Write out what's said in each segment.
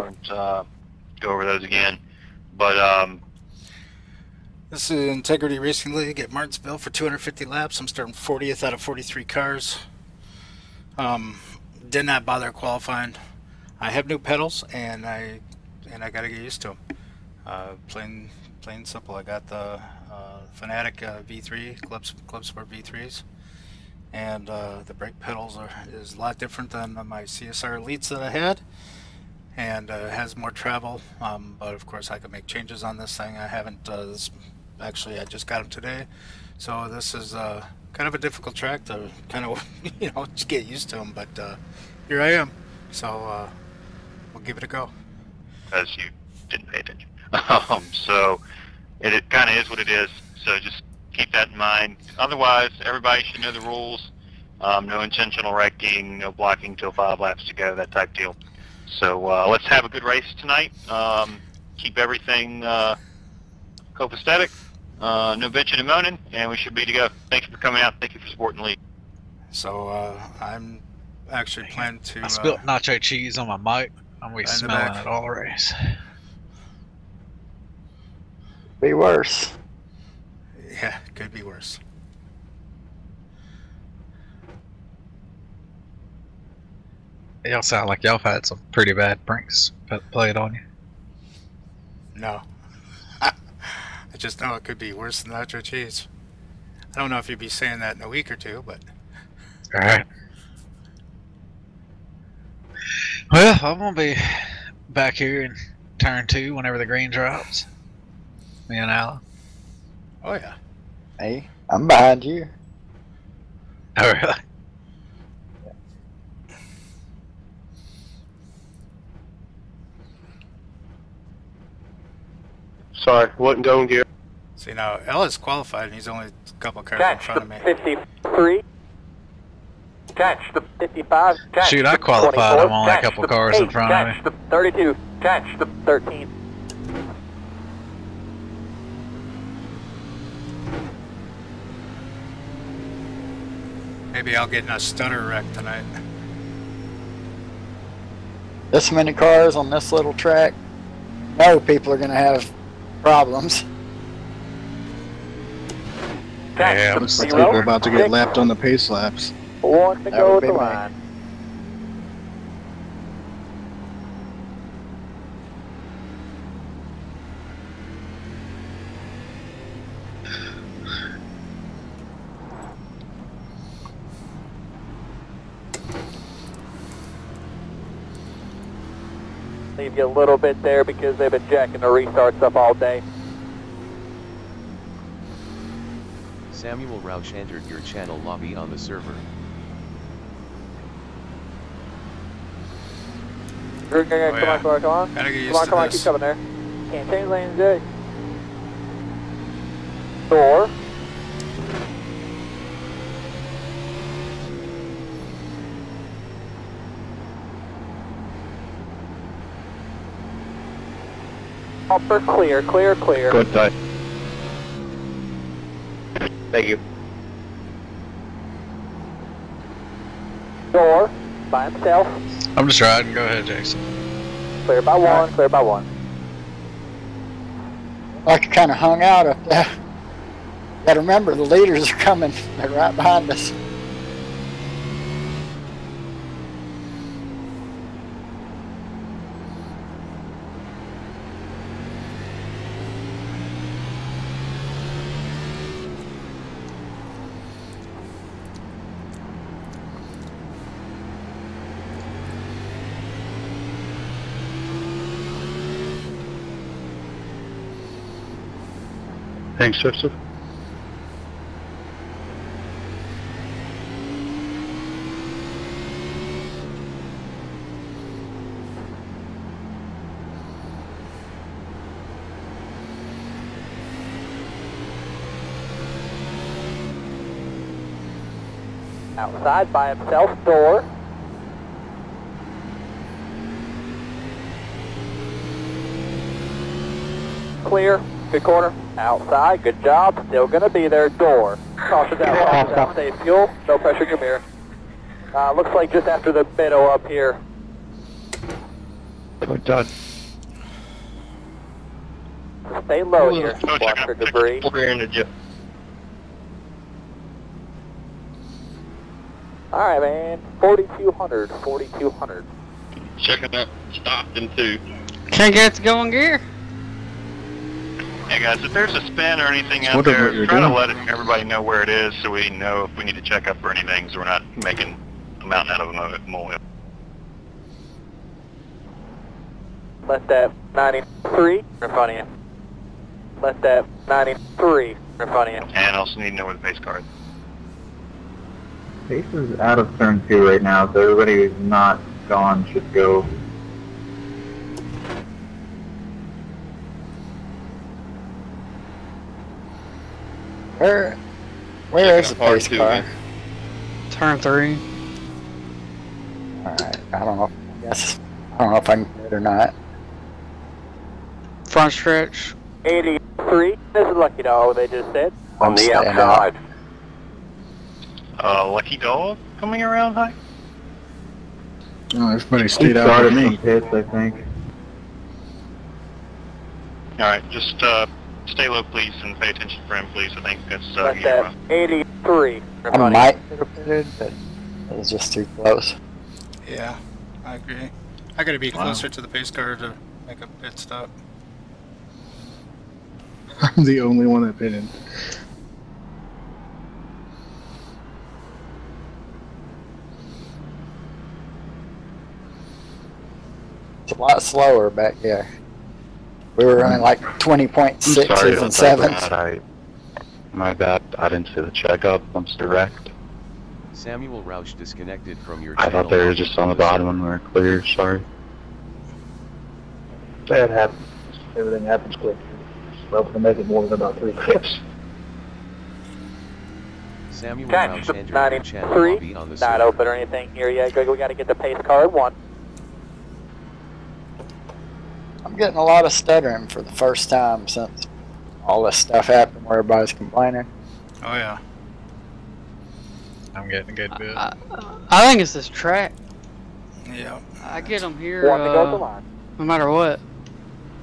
won't uh, go over those again. But um, This is Integrity Racing League at Martinsville for 250 laps. I'm starting 40th out of 43 cars. Um, did not bother qualifying. I have new pedals and I and I got to get used to them. Uh, plain plain simple. I got the uh, Fanatec uh, V3 Club Club Sport V3s, and uh, the brake pedals are is a lot different than my CSR Elites that I had and uh, has more travel. Um, but of course, I can make changes on this thing. I haven't. Uh, this, actually, I just got them today, so this is uh, kind of a difficult track to kind of you know just get used to them. But uh, here I am, so uh, we'll give it a go. because you didn't pay attention. Um, so it, it kind of is what it is. So just keep that in mind. Otherwise, everybody should know the rules. Um, no intentional wrecking, no blocking till five laps to go, that type deal. So uh, let's have a good race tonight. Um, keep everything uh, copacetic, uh, no bitching and moaning, and we should be to go. Thank you for coming out. Thank you for supporting the league. So uh, I'm actually planning to. I spilled uh, nacho cheese on my mic. I'm gonna be the smelling back. it all race. Be worse. yeah, could be worse. Y'all sound like y'all had some pretty bad pranks played on you. No. I just know it could be worse than nacho cheese. I don't know if you'd be saying that in a week or two, but All right. Well, I'm gonna be back here in turn two whenever the green drops. Me and Alan. oh yeah. Hey, I'm behind you. Oh, really? Sorry, wasn't going gear. See now, Ella's qualified and he's only a couple cars in front of me. 53. Catch the 55. Catch Shoot, I qualified. I'm only a couple the cars in front of me. catch the 32. Catch the 13. Maybe I'll get in a stutter wreck tonight. This many cars on this little track. No, people are gonna have problems. Catch Yeah, looks Looks like zero, people are about to get lapped on the pace laps. One to That go would at the line. Leave you a little bit there because they've been jacking the restarts up all day. Samuel Rausch entered your channel lobby on the server. Oh, come on, come Oh, yeah. on, come on, come on. Gotta get used Come on, to come on, this. keep coming there. Can't change lanes yet. Door. Upper clear, clear, clear. Good day. Thank you. Door. By himself. I'm just riding. Go ahead, Jason. Clear by one, clear by one. Like I kind of hung out up there. Gotta remember, the leaders are coming. They're right behind us. Thanks, Joseph. Outside by himself, door. Clear, good corner. Outside, good job. Still gonna be there, door. Caution out, caution out, safe fuel. No pressure in your mirror. Uh, looks like just after the middle up here. done. Stay low here. Go Watch for debris. We're in the gym. Alright, man. 4200, 4200. Checking out Stockton too. Can't get it to go in gear. Hey guys, if there's a spin or anything out there, try doing. to let everybody know where it is so we know if we need to check up or anything so we're not making a mountain out of a molehill. Let that 93 in front of you. Let that 93 in front of you. And also need to know where the base car is. Pace is out of turn two right now, so everybody who's not gone should go. Where, where is the Checking pace R2, car? man. Turn three. Alright, I don't know. I guess I don't know if I can get it or not. Front stretch. 83. This is Lucky Dog, they just said. On the outside. Uh, Lucky Dog coming around high? Oh, everybody He stayed out started with some me. pits, I think. Alright, just uh, stay low please and pay attention for him please. I think that's uh, Let you that 83 I front of you. might have pitted, but it was just too close. Yeah, I agree. I gotta be Wow. closer to the pace car to make a pit stop. I'm the only one that pitted. It's a lot slower back here. We were running like 20.6s and about 7s. Brad. I, my bad. I didn't see the checkup. I'm direct. Samuel Roush disconnected from your I channel. thought they were just on the bottom server. when we were clear. Sorry. That happens. Everything happens quick. Well, to make it more than about three clicks. Samuel Catch Roush the entered your channel 93. lobby on the Not open or anything here yet. We got to get the pace car at 1. I'm getting a lot of stuttering for the first time since all this stuff happened where everybody's complaining. Oh yeah. I'm getting a good bit. I, I think it's this track. Yeah. I get them here One to go to the uh, no matter what.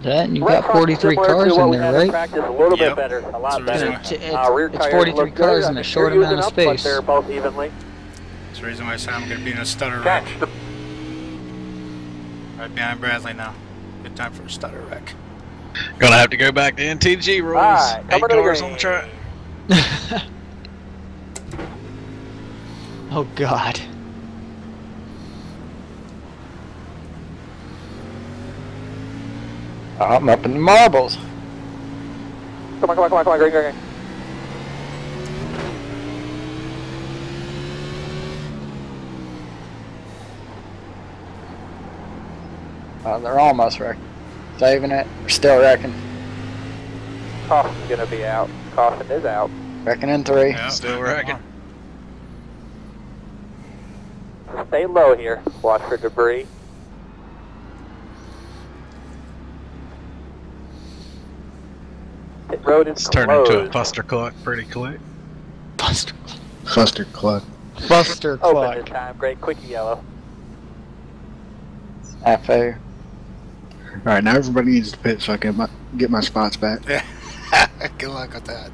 That and you got 43 cars in there, right? A little Yep. bit better, a lot That's better. reason It's, Uh, rear it's 43 look good. cars in a short amount of using up, but space. They're both evenly. That's the reason why I said I'm gonna be in a stutter wreck. Catch the Right behind Bradley now. Good time for a stutter wreck. Gonna have to go back to NTG rules. Alright, Eight coming cars on the track. oh God. I'm up in the marbles. Come on, come on, come on, come on, green, green, green. Uh, they're almost wrecking. Saving it. They're still wrecking. Caution's gonna be out. Caution is out. Wrecking in three. Yeah, Still wrecking. Stay low here. Watch for debris. Pit road is It's turned into a closed. buster cluck pretty quick. Buster. Buster Cluck. Buster Open Cluck. this time. Great quickie yellow. Snafu. All right, now everybody needs to pit so I can my, get my spots back. Good luck with that.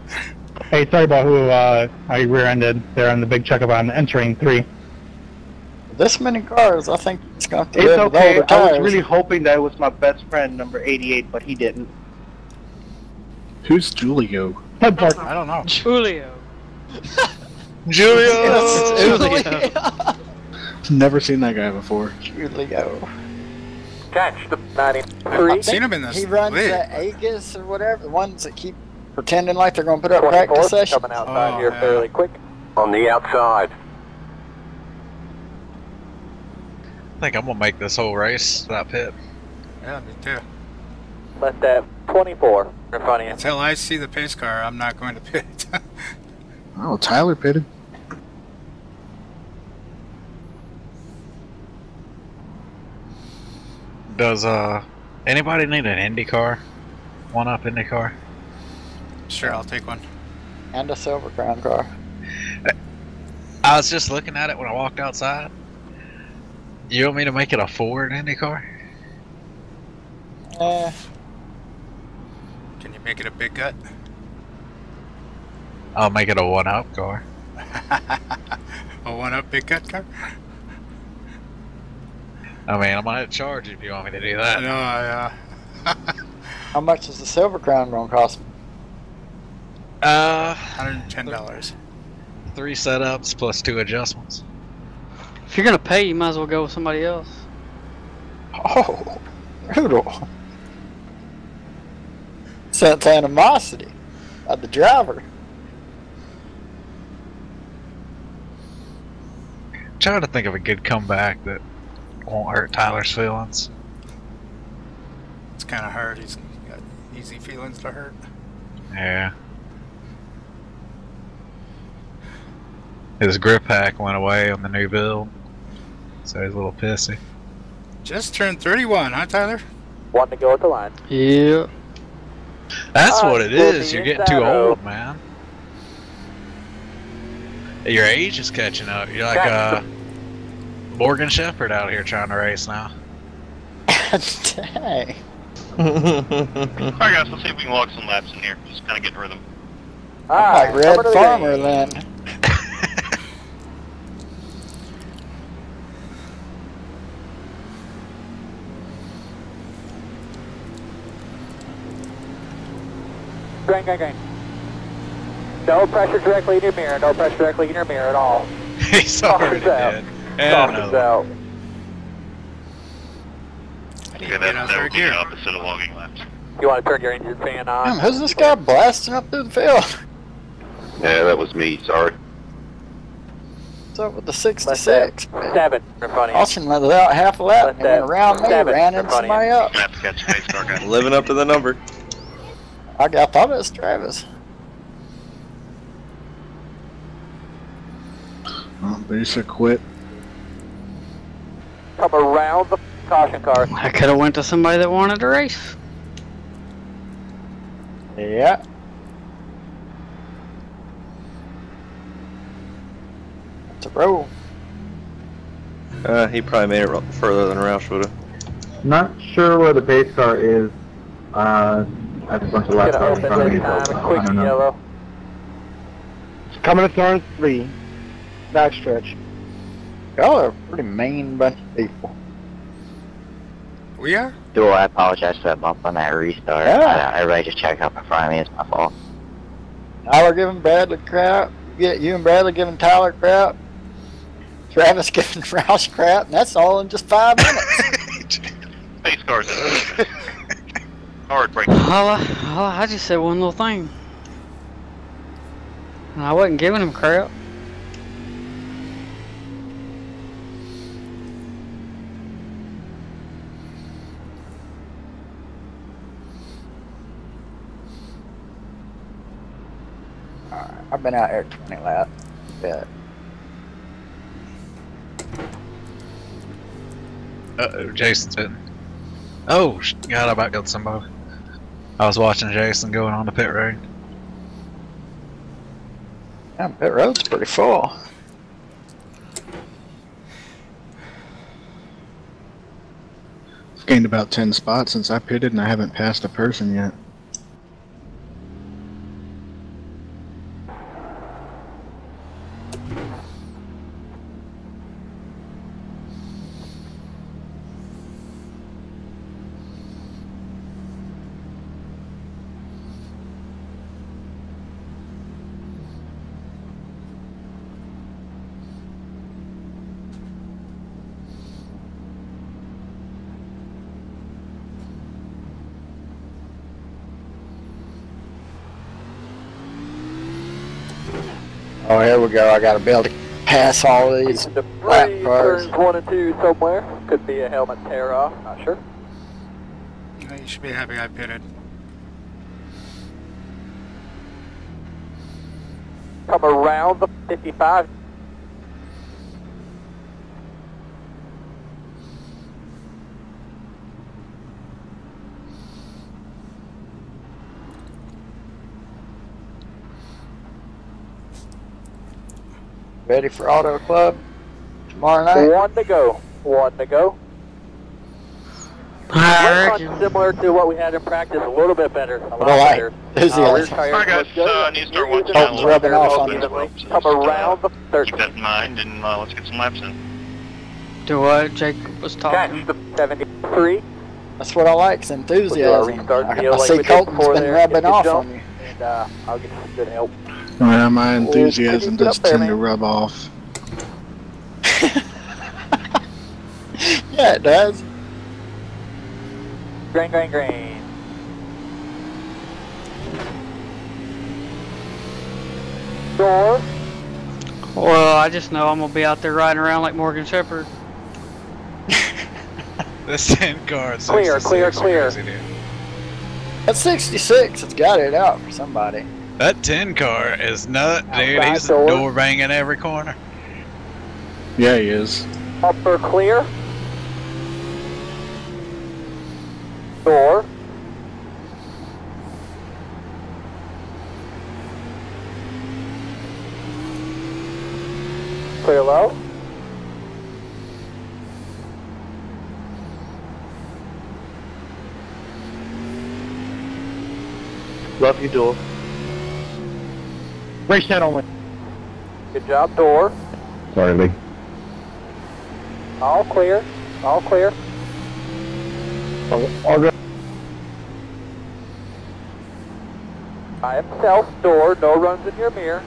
Hey, sorry about who uh, I rear-ended there on the big checkup on entering three. This many cars, I think it's going to It's live with all okay. the I was really hoping that it was my best friend, number 88, but he didn't. Who's Julio? I don't know. Julio. Julio! Julio. Never seen that guy before. Julio. Catch the 93. I've seen him in this He runs league. the Aegis or whatever, the ones that keep pretending like they're going to put up practice 24 sessions. coming outside Oh, here yeah. fairly quick. On the outside. I think I'm gonna make this whole race that pit. Yeah, me too. Let that 24 in front of you. Until I see the pace car, I'm not going to pit. Oh, Tyler pitted. Does uh anybody need an Indy car? One up Indy car? sure, I'll take one. And a Silver Crown car. I was just looking at it when I walked outside. You want me to make it a Ford Indy car? Eh, Can you make it a big gut? I'll make it a one up car. a one up big gut car? I mean, I'm gonna charge you if you want me to do that. No, I, uh, how much is the Silver Crown gonna cost me? Uh, $110. three setups plus two adjustments. If you're gonna pay, you might as well go with somebody else. Oh, brutal. Sense animosity of the driver. trying to think of a good comeback that won't hurt Tyler's feelings. It's kind of hard. He's got easy feelings to hurt. Yeah. His grip pack went away on the new build, so he's a little pissy. Just turned 31, huh, Tyler? One to go at the line. Yeah. That's Uh, what it we'll is. be You're getting too shadow. old, man. Your age is catching up. You're like uh, Morgan Shepherd out here trying to race now. Dang. Alright guys, let's see if we can log some laps in here. Just kind of get rhythm. Ah, like Red Farmer then. Gang, gang, gang. No pressure directly in your mirror. No pressure directly in your mirror at all. He's Talk already dead. And Talk us another. out. Okay, that, that would be the opposite of logging laps. You want to turn your engine fan on? Damn, who's this guy blasting up through the field? Yeah, that was me. Sorry. What's up with the 66? Seven in front of. Austin let out half a lap and that went around me, seven ran into front somebody you. up. Have to catch space car guy. Living up to the number. I, got, I thought it was Travis. Oh, basic quit. Come around the caution car. I could have went to somebody that wanted to race. Yeah. It's a roll. Uh, he probably made it further than Roush would have. Not sure where the base car is. Uh, I have a bunch of laps Gonna out in front of me, this. I Quick don't know. yellow. Coming to turn three. Backstretch. Y'all are a pretty mean bunch of people. We are? Duel, I apologize for that bump on that restart. Yeah. I, everybody just checked up in front of me. It's my fault. Tyler giving Bradley crap. Get you and Bradley giving Tyler crap. Travis giving Roush crap, and that's all in just five minutes. Space cars in Hard break. All I, all I just said one little thing. And I wasn't giving him crap. I've been out here 20 laps. Yeah. Uh oh, Jason's hitting. Oh, God, I about killed somebody. I was watching Jason going on the pit road. Yeah, pit road's pretty full. I've gained about 10 spots since I pitted and I haven't passed a person yet. Oh, here we go. I gotta be able to pass all these lap Debris cars. turns one and two somewhere. Could be a helmet tear off. Not sure. You should be happy I pitted. Come around the 55. Ready for Auto Club tomorrow night? One to go. One to go. I Looks reckon. similar to what we had in practice, a little bit better. A lot What do better. who's the uh, other- rear tires guys, look good. uh, need to start watching Using little rubbing bit off on you. evenly, so Come just, uh, around the Keep that in mind, and uh, let's get some laps in. Do what Jacob was talking. Catch the 73. That's what I like, is enthusiasm. I, I see we did Colton's before been rubbing off jump. on you. And uh, I'll get some good help. Well, my enthusiasm get up does there, tend to rub off. Yeah, it does. Grain, grain, grain. Door. Well, I just know I'm gonna be out there riding around like Morgan Shepherd. the 10 car at Clear, 66 clear, clear. crazy. At 66, it's got it out for somebody. That 10 car is nut, dude. He's door. door banging every corner. Yeah, he is. Upper clear. Door. Clear low. Love you, door. Race gentlemen. Good job, door. Sorry, Lee. All clear. All clear. Oh, all good. I am self door. No runs in your mirror.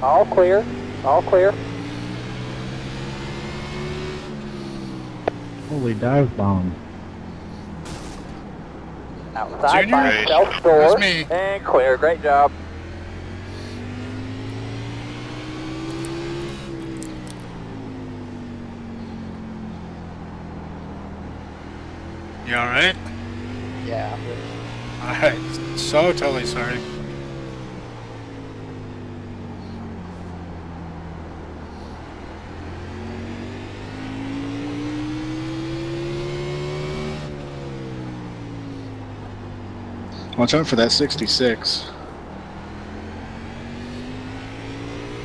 All clear. All clear. Holy dive bomb. Outside Junior? by Nice. self door. Me. And clear. Great job. You alright? Yeah. Alright. So totally sorry. Watch out for that 66.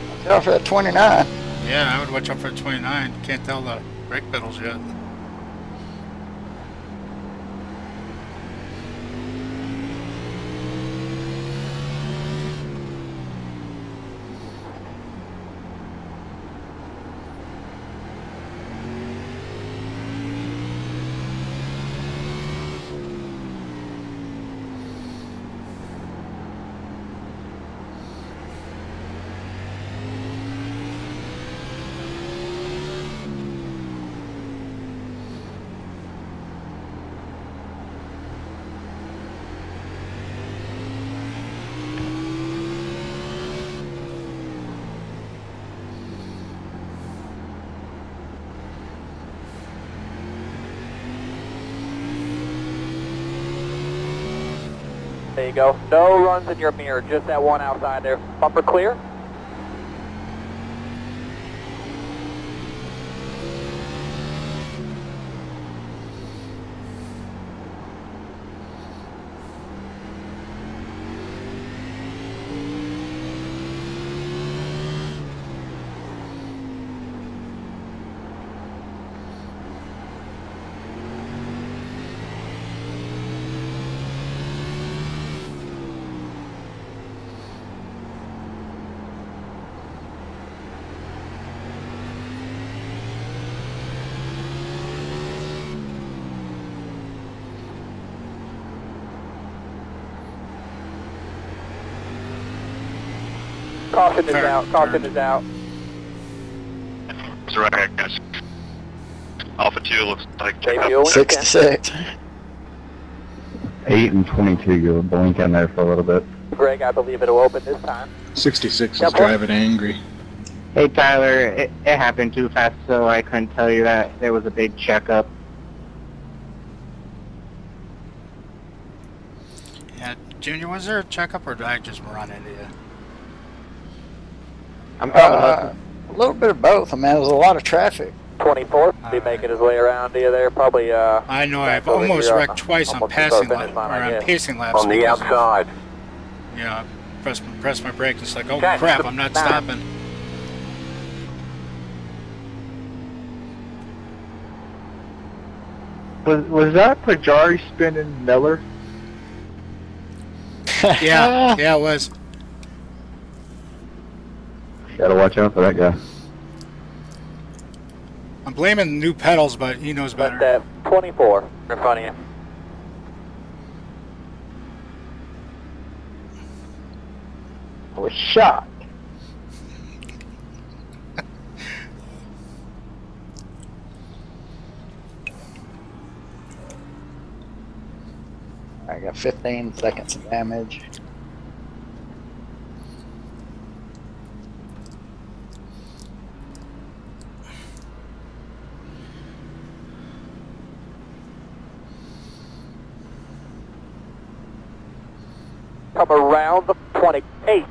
Watch out for that 29. Yeah, I would watch out for the 29. Can't tell the brake pedals yet. There you go. No runs in your mirror. Just that one outside there. Bumper clear. Caution is out. Caution is out. It's right, guys. Alpha 2 looks like Stay check fuel up. when you can. 66. 8 and 22, you were blinking there for a little bit. Greg, I believe it'll open this time. 66 Yeah, is boy. driving angry. Hey Tyler, it, it happened too fast, so I couldn't tell you that there was a big checkup. Yeah, Junior, was there a checkup or did I just run into you? I'm probably Uh, a little bit of both. I mean, there's a lot of traffic. 24. Be Alright. making his way around to you there. Probably, uh, I know I've almost here on wrecked the- twice on almost the passing finish lap, line, or on guess. pacing laps. on the because of- outside. Yeah, press press my brake. It's like, oh Catch crap, I'm not map. stopping. Was was that Pajari spinning Miller? Yeah, yeah, it was. Gotta watch out for that guy. I'm blaming the new pedals, but he knows better. But uh, 24 in front of you. I was shot. I got 15 seconds of damage. Come around the 28.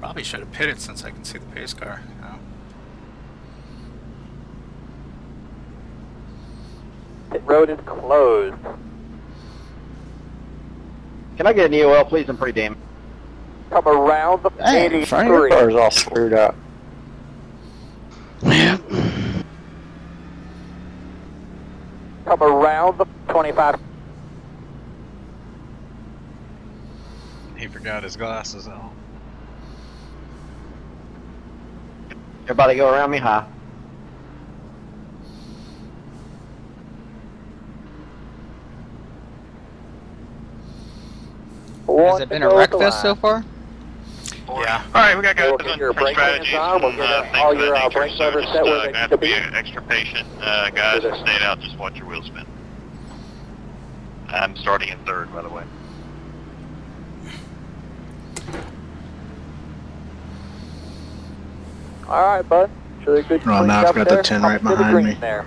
Probably should have pitted since I can see the pace car. you. Pit road is closed. Can I get an EOL, please? I'm pretty damn. Come around the Dang, the front of your 83. car's all screwed up. Come around the 25. He forgot his glasses on. Everybody go around me high. Has it been a wreck fest so far? Yeah. All right, we got guys We'll get on your different brake lines strategies on, we'll and get uh, all things of your, that uh, nature. brake So levers just set where uh, they gonna have need to to be be. extra patient, uh, guys. Stay out. Just watch your wheel spin. I'm starting in third, by the way. All right, bud. Show you a good Well, now I've up got the 10 right to the behind me. There.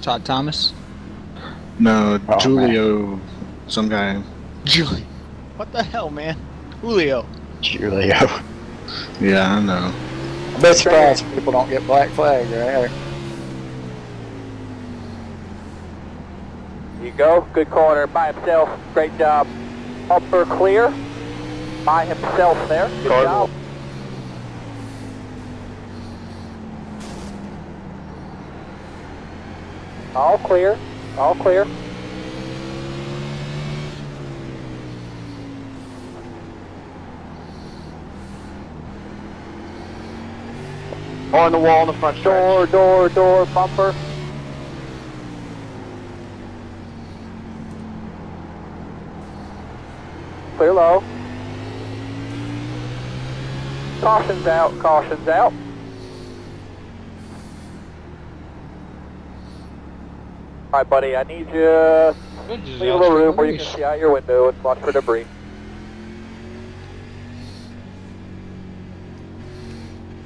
Todd Thomas? No, Oh, Julio, some guy. Julio. What the hell, man? Julio. Julio. Yeah, I know. I'm bit surprised people don't get black flag right there. You go. Good corner by himself. Great job. Upper clear. By himself there. Good Cardinal. job. All clear. All clear. On the wall in the front stretch. Door, door, door, bumper. Clear low. Caution's out, caution's out. Alright, buddy, I need you leave a little room where you can see out your window and watch for debris.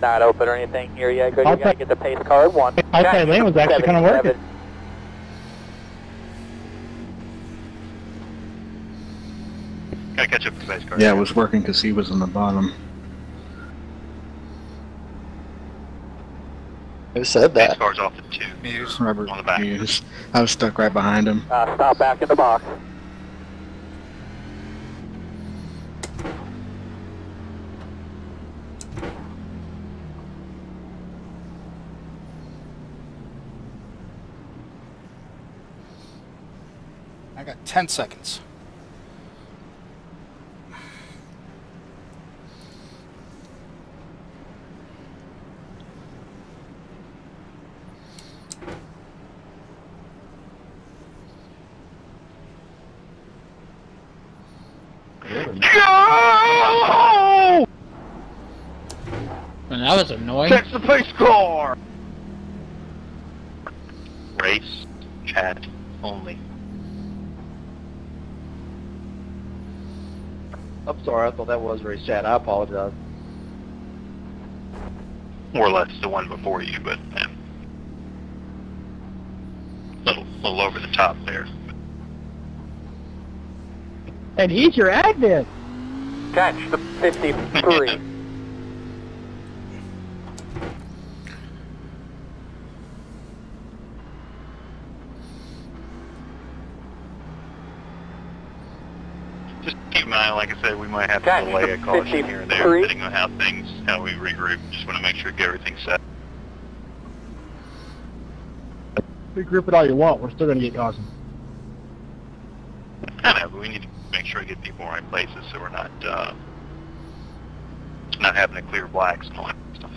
Not open or anything here yet. Good, you gotta get the pace card. One. outside lane was actually kinda working. 77. Gotta catch up to the base car. Yeah, it was working because he was on the bottom. Who said Base that? car's off at two. Muse. Robert On the back. Hughes. I was stuck right behind him. Uh, stop back in the box. 10 seconds. Go! And that was annoying. Catch the pace car. Race chat only. I'm sorry, I thought that was race chat. I apologize. More or less the one before you, but eh. little little over the top there. And he's your admin. Catch the 53. mind, like I said, we might have to Okay, delay a caution here and there, 53. depending on how things, how we regroup. Just want to make sure get everything set. Regroup it all you want. We're still gonna get caution. I know, but we need to make sure we get people in the right places so we're not, uh, not having to clear blacks and all that stuff.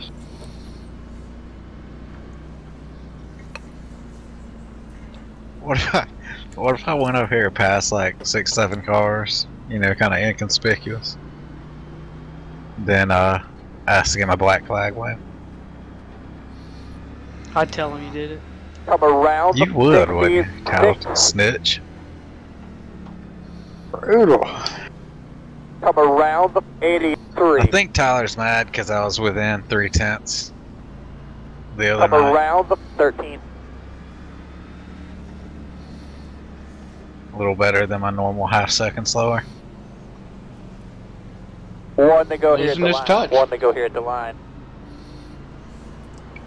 What if I, what if I went up here past like six, seven cars, you know, kind of inconspicuous? Then uh, I asked to get my black flag waved. I'd tell him you did it. Come around You the would, wouldn't you? 56. Talented snitch. Brutal. Come around the 83. I think Tyler's mad because I was within three tenths the other Come night. around the 13. A little better than my normal half second slower. One to go here at the his line. touch. One to go here at the line.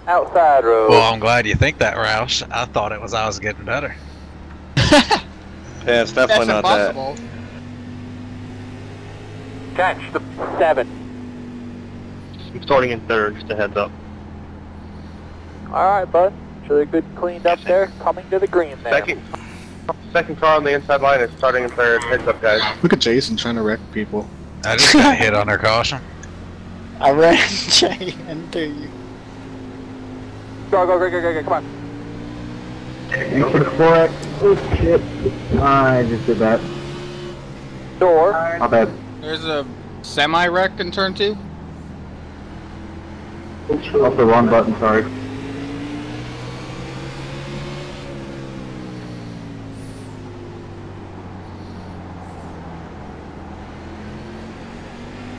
Outside road. Well, I'm glad you think that, Roush. I thought it was I was getting better. Yeah, it's definitely That's not that. Catch the 7. I'm starting in third, just a heads up. Alright, bud. Really good cleaned up there. Coming to the green there. Second, second car on the inside line is starting in third. Heads up, guys. Look at Jason trying to wreck people. I just got hit under caution. I ran Jay into you. Go, go, go, go, go, go. Come on. Correct. Oh shit. I just did that. Door. My bad. There's a semi wreck in turn two. Off the wrong button, sorry.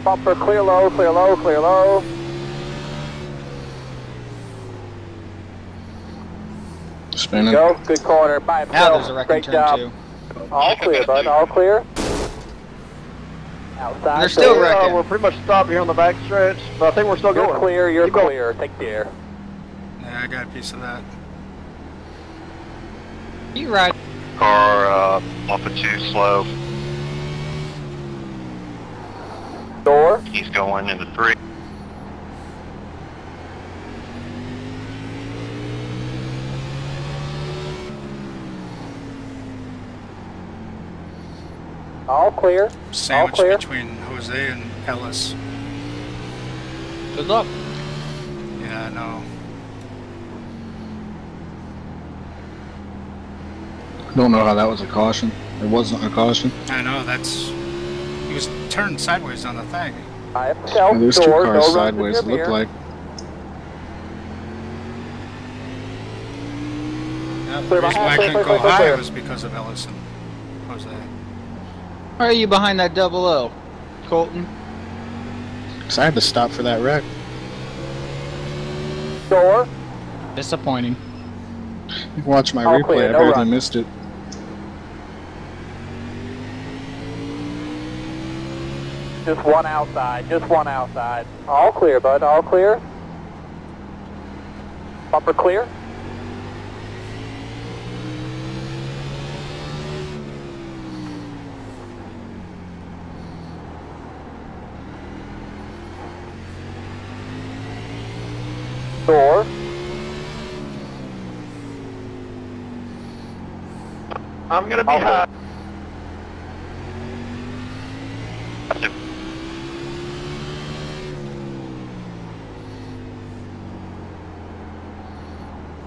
Bumper clear low, clear low, clear low. Spinning. Go. Good corner. By Now there's a wreck in Great turn job. two. All clear, bud. All clear. Outside. They're still clear. wrecking. we're pretty much stopped here on the back stretch, but I think we're still You're going. clear. You're Keep going. clear. Take care. Yeah, I got a piece of that. You right. Car, uh, off of two slow. Door. He's going into three. All clear. Sandwiched clear. between Jose and Ellis. Good luck. Yeah, I know. Don't know how that was a caution. It wasn't a caution. I know, that's... He was turned sideways on the thing. By himself. Yeah, there's two door. cars no sideways. your It looked mirror. like. Yeah, the reason why I couldn't go clear, high was because of Ellison. and Jose. Why are you behind that double O, Colton? Cause I had to stop for that wreck. Door. Disappointing. Watch my All replay. clear, I no barely run. missed it. Just one outside. Just one outside. All clear, bud. All clear. Bumper clear. Door. I'm gonna be All high.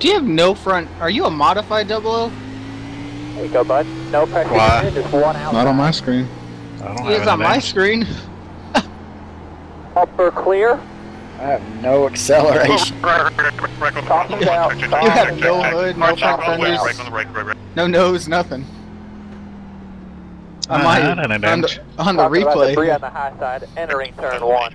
Do you have no front? Are you a modified double O? There you go, bud. No pressure. Why? Just one outside. Not on my screen. I don't He is have on my screen. Upper clear. I have no acceleration. Talking down. You have no hood, no front Right on the fenders, no nose, nothing. On Uh, I don't on the, on the Talking about the three replay. on the high side, entering turn one.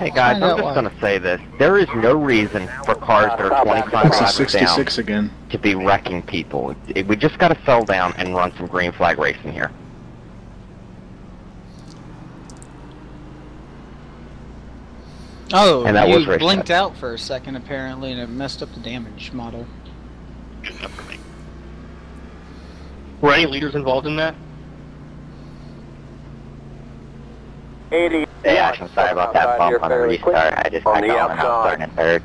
Hey guys, I'm just gonna say this. There is no reason for cars that are 25 miles down again. to be wrecking people. We just gotta sell down and run some green flag racing here. Oh, and that you blinked out for a second apparently, and it messed up the damage model. Were any leaders involved in that? 80. Yeah, I'm sorry about that bump on the restart. I just got On the going and I was starting in third.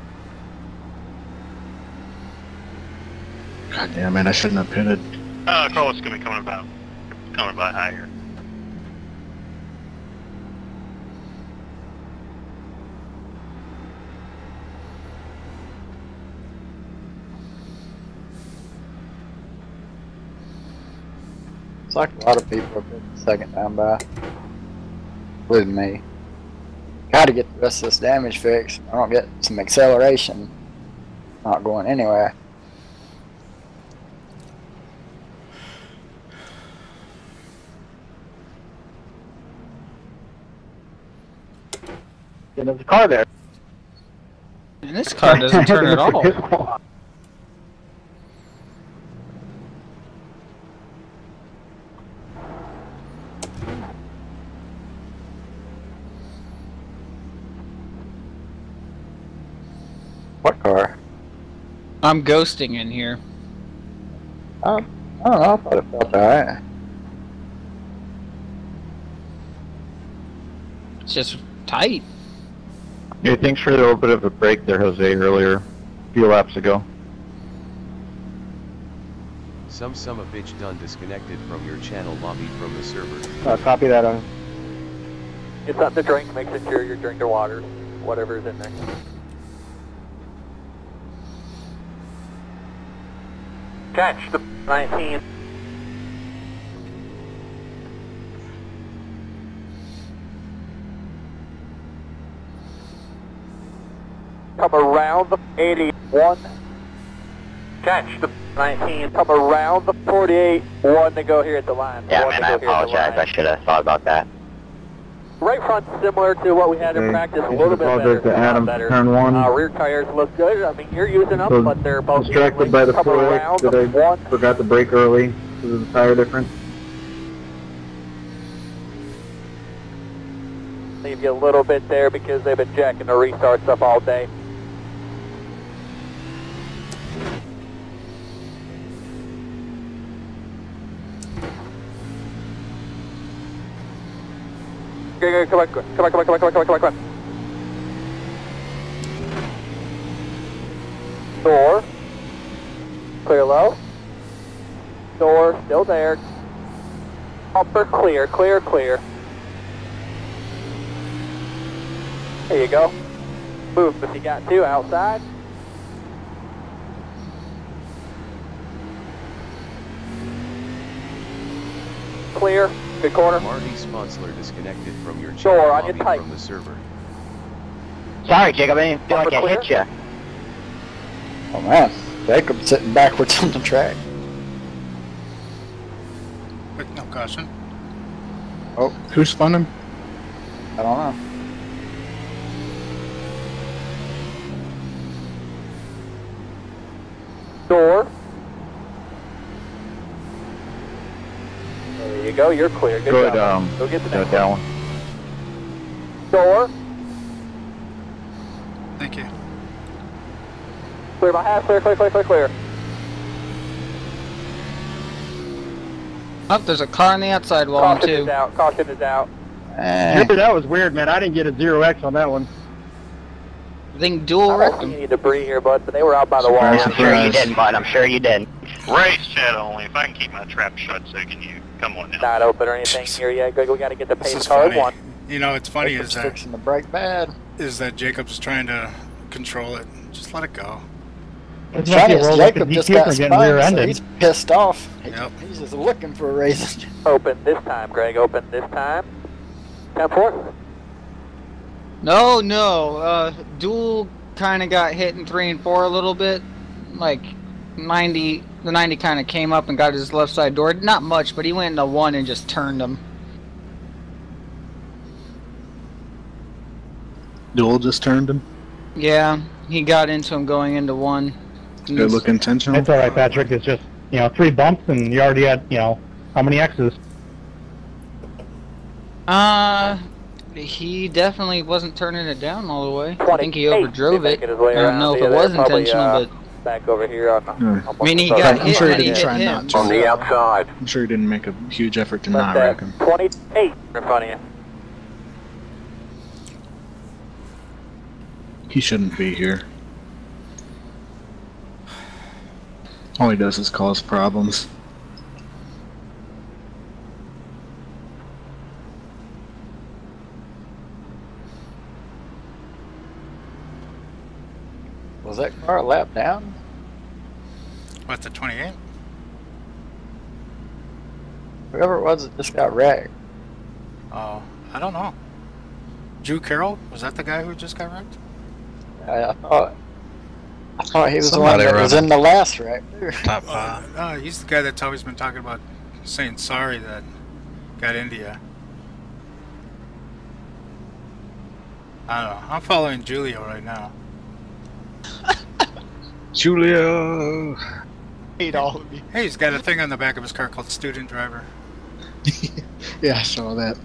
God damn man, I shouldn't have pitted. Uh, Carlos is gonna be coming about, coming by higher. It's like a lot of people have been second time by, including me. Got to get the rest of this damage fixed. I don't get some acceleration. Not going anywhere. And there's a car there. And this car doesn't turn at all. What car? I'm ghosting in here. Um, I don't know. I thought it felt alright. It's just tight. Yeah, thanks for a little bit of a break there, Jose, earlier, a few laps ago. Some some of bitch done disconnected from your channel lobby from the server. Uh, copy that on. Get something to drink, make sure you're drinking water, whatever's in there. Catch the 19. Come around the 81. Catch the 19. Come around the 48. One to go here at the line. Yeah, One man, I go here at the apologize. I should have thought about that. Right front similar to what we had in practice, a little bit better. to a lot Adam, better. turn one. Uh, rear tires look good. I mean, you're using them, So but they're both Distracted by the four that I one. forgot to brake early because of the tire difference. Leave you a little bit there because they've been jacking the restart stuff all day. Come on, come on, come on, come on, come on, come on, come on. Door. Clear low. Door still there. Upper clear, clear, clear. There you go. Move if you got to outside. Clear. Good corner. Marty Sponsler disconnected from your Door channel on your lobby tight. from the server. Sorry, Jacob, I didn't feel like I hit you. Oh man, Jacob's sitting backwards on the track. With no caution. Oh, Who spun him? I don't know. Door. There you go. You're clear. Good, Good, job. um, Go get the next one. Door. Thank you. Clear by half. Clear, clear, clear, clear, clear. Oh, there's a car on the outside wall Caution too. is out. Caution is out. Eh, that was weird, man. I didn't get a zero X on that one. I think dual I wrecked don't see any debris here, bud, but they were out by the wall. I'm sure you didn't, bud. I'm sure you didn't. Race chat only. If I can keep my trap shut, so can you? Come on now. Not open or anything here yet. Greg, we got to get the This pace is car funny. one. You know, it's funny is that fixing the brake bad. is that Jacob's trying to control it. Just let it go. It's Funny lucky is World Cup Jacob and just got for spun, so rear-ended. he's pissed off. Yep. He's just looking for a reason. Open this time, Greg. Open this time. 10 4. No, no. Uh, dual kind of got hit in three and four a little bit. Like 90, the 90 kind of came up and got his left side door. Not much, but he went into one and just turned him. Duel just turned him. Yeah, he got into him going into one. And Good look intentional. It's all right, Patrick. It's just you know three bumps, and you already had you know how many X's? Uh, he definitely wasn't turning it down all the way. I think he 28, overdrove it. making his way I don't know if it was probably, intentional, uh, but back over here. On, on I mean, he got I'm hit, sure he didn't try not to. On the outside. I'm sure he didn't make a huge effort to not wreck him. 28 in front of you. He shouldn't be here. All he does is cause problems. Was that car a lap down? What, the 28? Whoever it was that just got wrecked. Oh, I don't know. Drew Carroll? Was that the guy who just got wrecked? I, I thought. I thought he was Somebody the one that was running. in the last wreck. too. Top Uh, uh, he's the guy that's always been talking about saying sorry that got India. I don't know. I'm following Julio right now. Julio. Hate all of you. Hey, he's got a thing on the back of his car called student driver. Yeah, I saw that.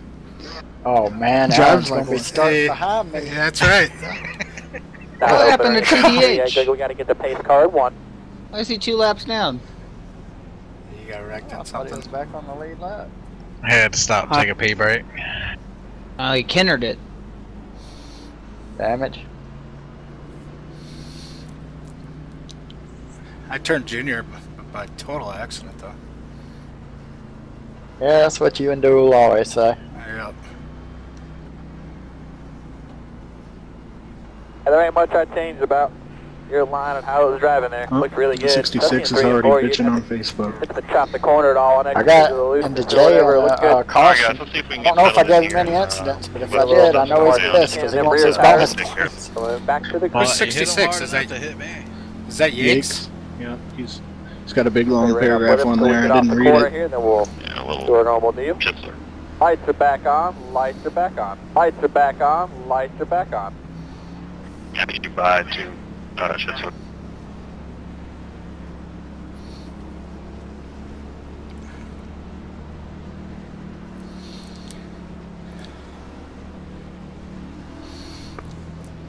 Oh man, Drives Alan's gonna like be one. starting Hey, behind me. That's right. What happened to TDH? Yeah, we got to get the pace car at one. I see two laps down. You got wrecked I on thought something. was back on the lead lap. I had to stop and take a pee break. Oh, he Kennered it. Damage. I turned junior b- by total accident though. Yeah, that's what you and Duel always say. Yep. There ain't much I changed about your line and how it was driving there. Huh? Looked really good. 66 is Especially in three and already four, bitching on Facebook. have to chop the corner at all. And I got into jail on a uh, caution. let's see if we can I don't know if I gave him any here. incidents, but if Put I a did, I know he's pissed because he wants his bonus Take points. So back to the Who's 66? Is that, is that Yates? Yeah, he's he's got a big long We're paragraph on there. I didn't the read it. Here, then we'll Yeah, a little do our normal deal. Chitzler. Lights are back on. Lights are back on. Lights are back on. Lights are back on. Happy Dubai to uh, Chitzler.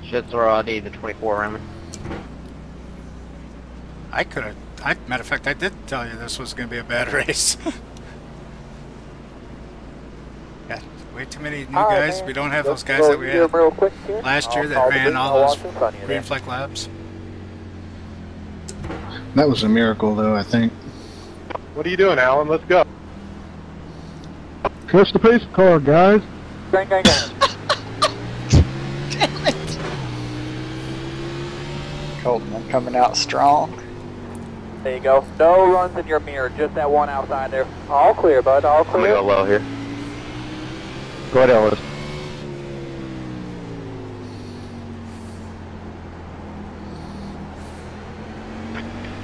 Shit's already the 24 Raymond. I could have. I, matter of fact, I did tell you this was going to be a bad race. yeah, way too many new All right, guys. man. We don't have Let's those guys that we had real quick last year I'll that ran all those Milwaukee in front of you green flag labs. That was a miracle, though. I think. What are you doing, Alan? Let's go. Catch the pace car, guys. Gang, gang, gang. Colton I'm coming out strong. There you go. No runs in your mirror. Just that one outside there. All clear, bud. All I'm gonna clear. go low here. Go ahead, Ellis.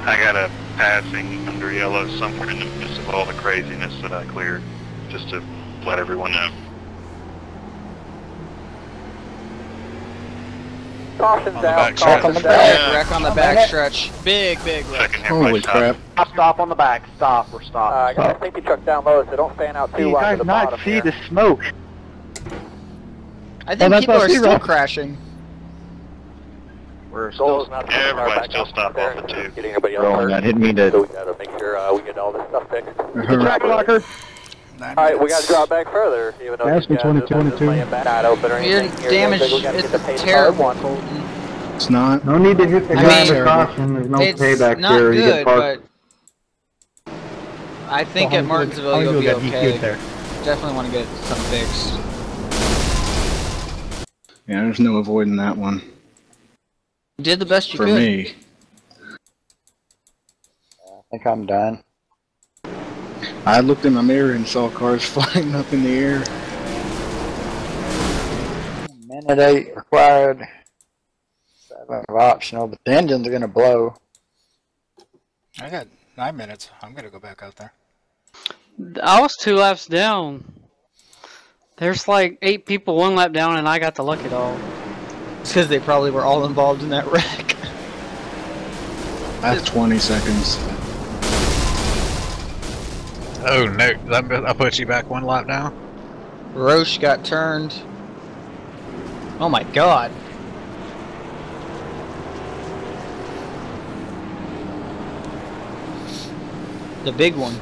I got a passing under yellow somewhere in the midst of all the craziness that I cleared, just to let everyone know. Caution's On the out. back Caution's stretch. out. Yeah. Wreck on the back stretch. Big, big wreck. Second hit by Holy crap! Stop, stop on the back. Stop. We're Uh. I got a safety truck down low, so don't fan out too wide to the bottom here. smoke? I think that's people are still zero. crashing. We're Goal is still. not to Yeah, get our everybody back still out stop there off at and two. Get anybody else Rolling. I didn't mean to. So we gotta make sure uh, we get all this stuff fixed. Hurry. Track locker. Nine All right, we gotta drop back further, even though Ask these me guys 20, are just 22. not open or anything. here. damage We gotta is get the terrible. Colton. It's not. No need to hit the I guy mean, with caution. There's no it's payback not here. You good, get parked. but I think Well, at Huntsville- Martinsville you'll be Huntsville got DQ'd okay. there. Definitely want to get some fixed. Yeah, there's no avoiding that one You did the best you for could. For me. I think I'm done. I looked in my mirror and saw cars flying up in the air. Minute eight required. Seven of optional, but the engines are gonna blow. I got nine minutes. I'm gonna go back out there. I was two laps down. There's like eight people one lap down, and I got the lucky dog. It's because they probably were all involved in that wreck. I have 20 seconds. Oh no, that, I put you back one lap down. Roche got turned. Oh my god. The big one.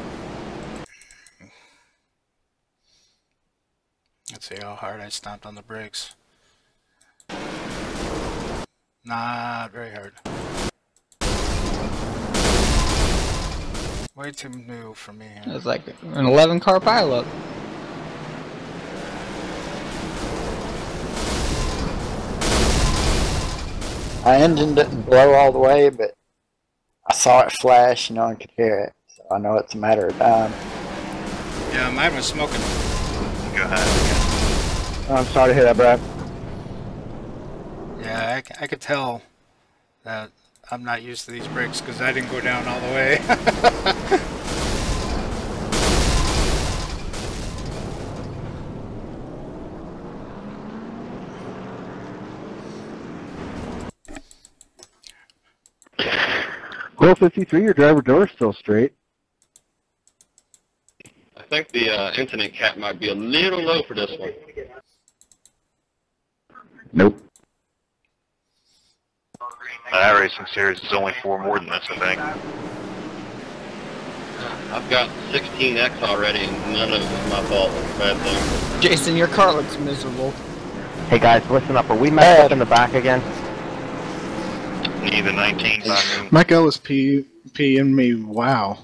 Let's see how hard I stomped on the brakes. Not very hard. Way too new for me. It's like an 11 car pileup. My engine didn't blow all the way, but I saw it flash, you know, and could hear it. So I know it's a matter of time. Yeah, mine was smoking. Go ahead. I'm sorry to hear that, Brad. Yeah, I, I could tell that I'm not used to these brakes because I didn't go down all the way. Well, 53, your driver door's still straight. I think the uh, incident cap might be a little low for this one. Nope. That racing series is only four more than this, I think. I've got 16X already, and none of it is my fault. It's a bad thing. Jason, your car looks miserable. Hey guys, listen up. Are we messed up in the back again? Need the 19 by noon. Mike Ellis P P'ing me. Wow.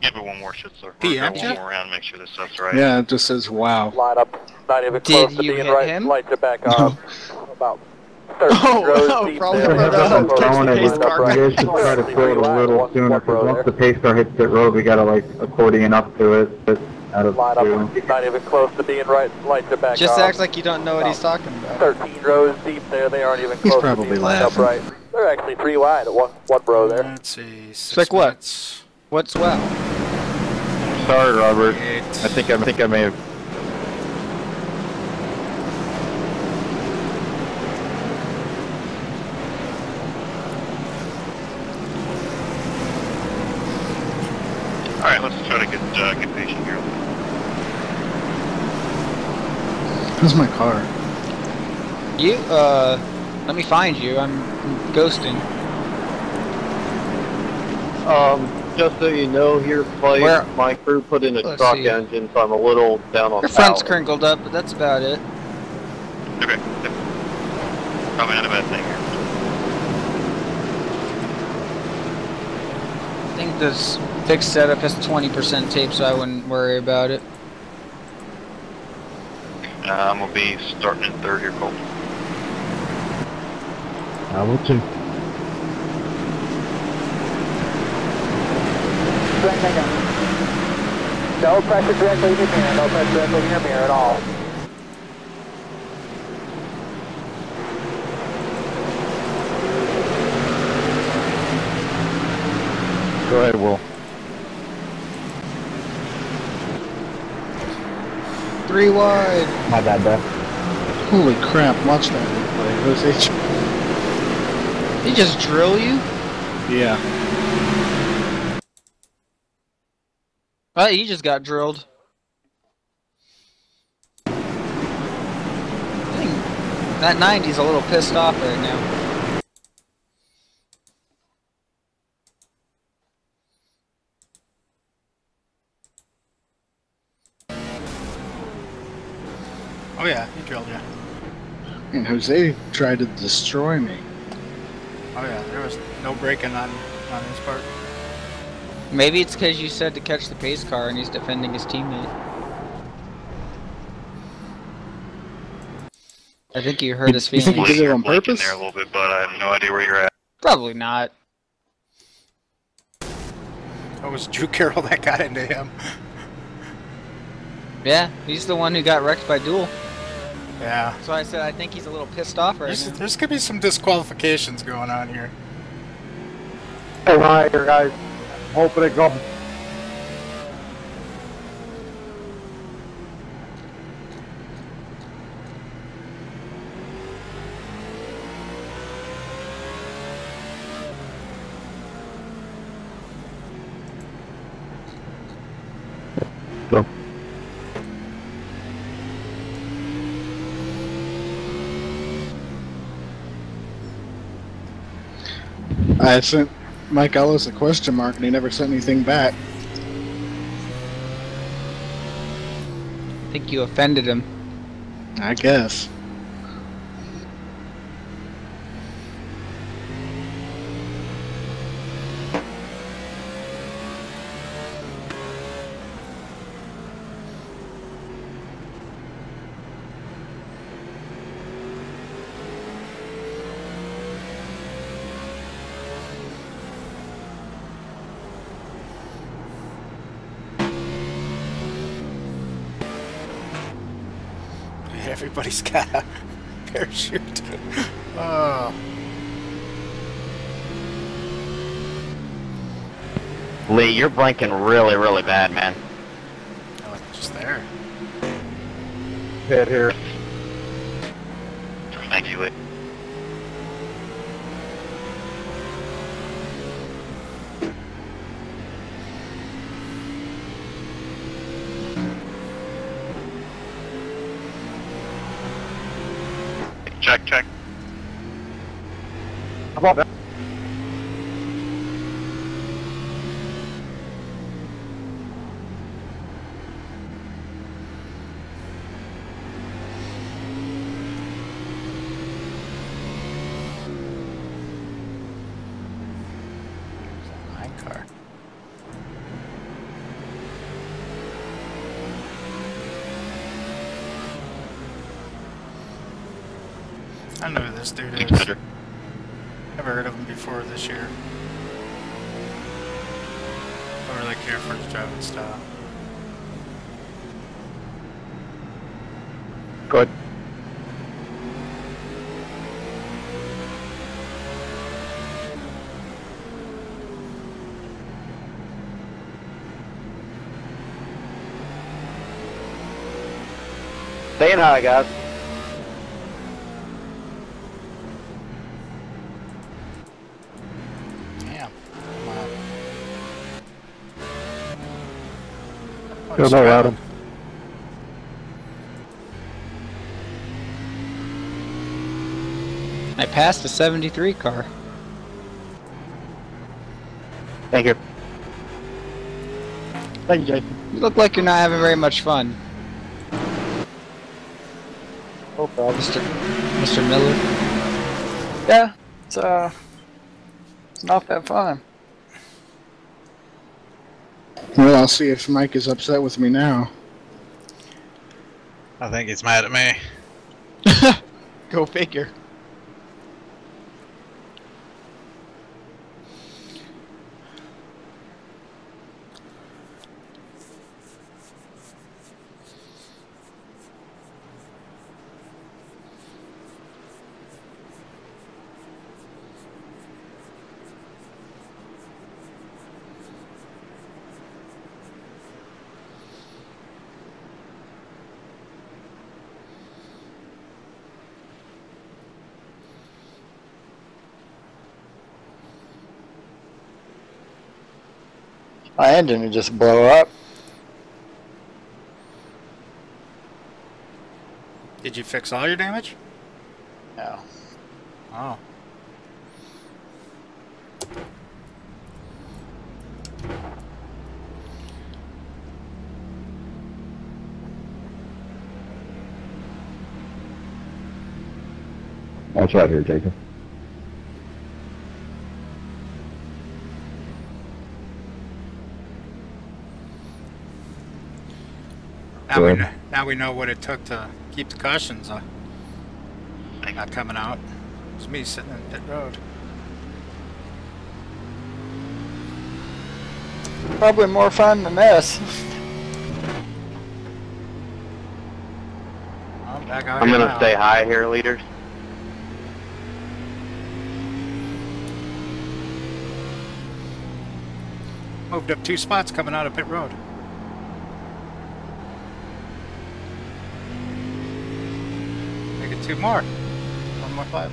Give it one more shit, sir. PM, One Jeff? more round, make sure this stuff's right. Yeah, it just says wow. Line up, not even Did close to being right. him? Lights are back on. About 30 Oh, rows oh, deep probably there. for the- Up catch the road, pace car. up You right. guys should try to Three fill it a little one- sooner, because once the pace car hits that road, we gotta like accordion up to it, but out of Line two. up, not even close to being right. Lights are back Just on. acts like you don't know what he's talking about. 13 rows deep there. They aren't even He's close to probably being lined up laughing. right. They're actually three wide at one one row there. Let's see. Six like what? What's well? Sorry, Robert. eight. I think I, I think I may have. All right, let's try to get uh, get patient here. How's my car? You, uh, let me find you. I'm ghosting. Um, just so you know, here, Clay, Where- my crew put in a Let's truck see. engine, so I'm a little down on Your front's crinkled up, but that's about it. Okay. Yep. Probably not a bad thing here. I think this fixed setup has 20% tape, so I wouldn't worry about it. Uh, I'm gonna be starting in third here, Colt. I will too. No pressure directly in your mirror. No pressure directly in your mirror at all. Go ahead, Will. Three wide. My bad, bro. Holy crap! Watch that replay. Jose. He just drill you? Yeah. Oh, he just got drilled. I think that 90's a little pissed off right now. Oh yeah, he drilled you. And Jose tried to destroy me. Oh yeah, there was no breaking on on his part. Maybe it's because you said to catch the pace car and he's defending his teammate. I think you hurt his You think feelings. he did it on purpose? there a little bit, but I have no idea where you're at. Probably not. Oh, it was Drew Carroll that got into him. Yeah, he's the one who got wrecked by Duel. Yeah. So I said I think he's a little pissed off right There's, now. there's gonna be some disqualifications going on here. Hey, hi, here, guys. Hoping it goes. I sent Mike Ellis a question mark and he never sent anything back. I think you offended him. I guess. Everybody's got a parachute. oh. Lee, you're blinking really, really bad, man. Oh, just there. Head here. Thank you, Lee. Check, check. About that? Nine car. I know who this dude is. Consider. Never heard of him before this year. Don't really care for his driving style. Good. Staying high, guys. Damn. Come on. Go is no? Adam. I passed a 73 car. Thank you. Thank you, Jason. You look like you're not having very much fun, No. Mr. Mr. Miller. Yeah, it's uh, it's not that fun. Well, I'll see if Mike is upset with me now. I think he's mad at me. Go figure. My engine would just blow up. Did you fix all your damage? No. Oh. That's right here, Jacob. Now we, Good. now we know what it took to keep the cautions uh, not coming out. It's me sitting in pit road. Probably more fun than this. I'm back out I'm gonna now. stay high here, leaders. Moved up two spots coming out of pit road. Make it two more. One more five.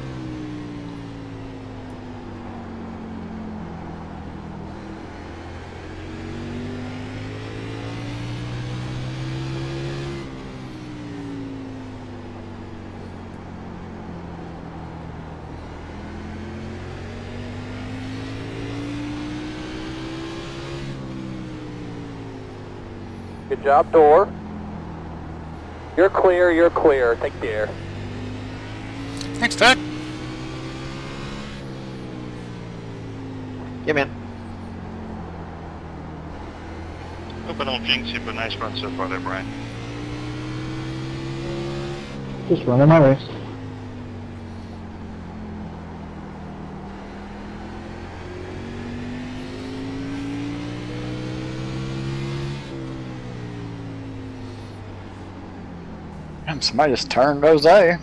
Good job, door. You're clear, you're clear. Take the air. Thanks, Doug. Yeah, man. Hope I don't jinx you, but nice run so far there, Brian. Just running my race. Somebody just turned Jose.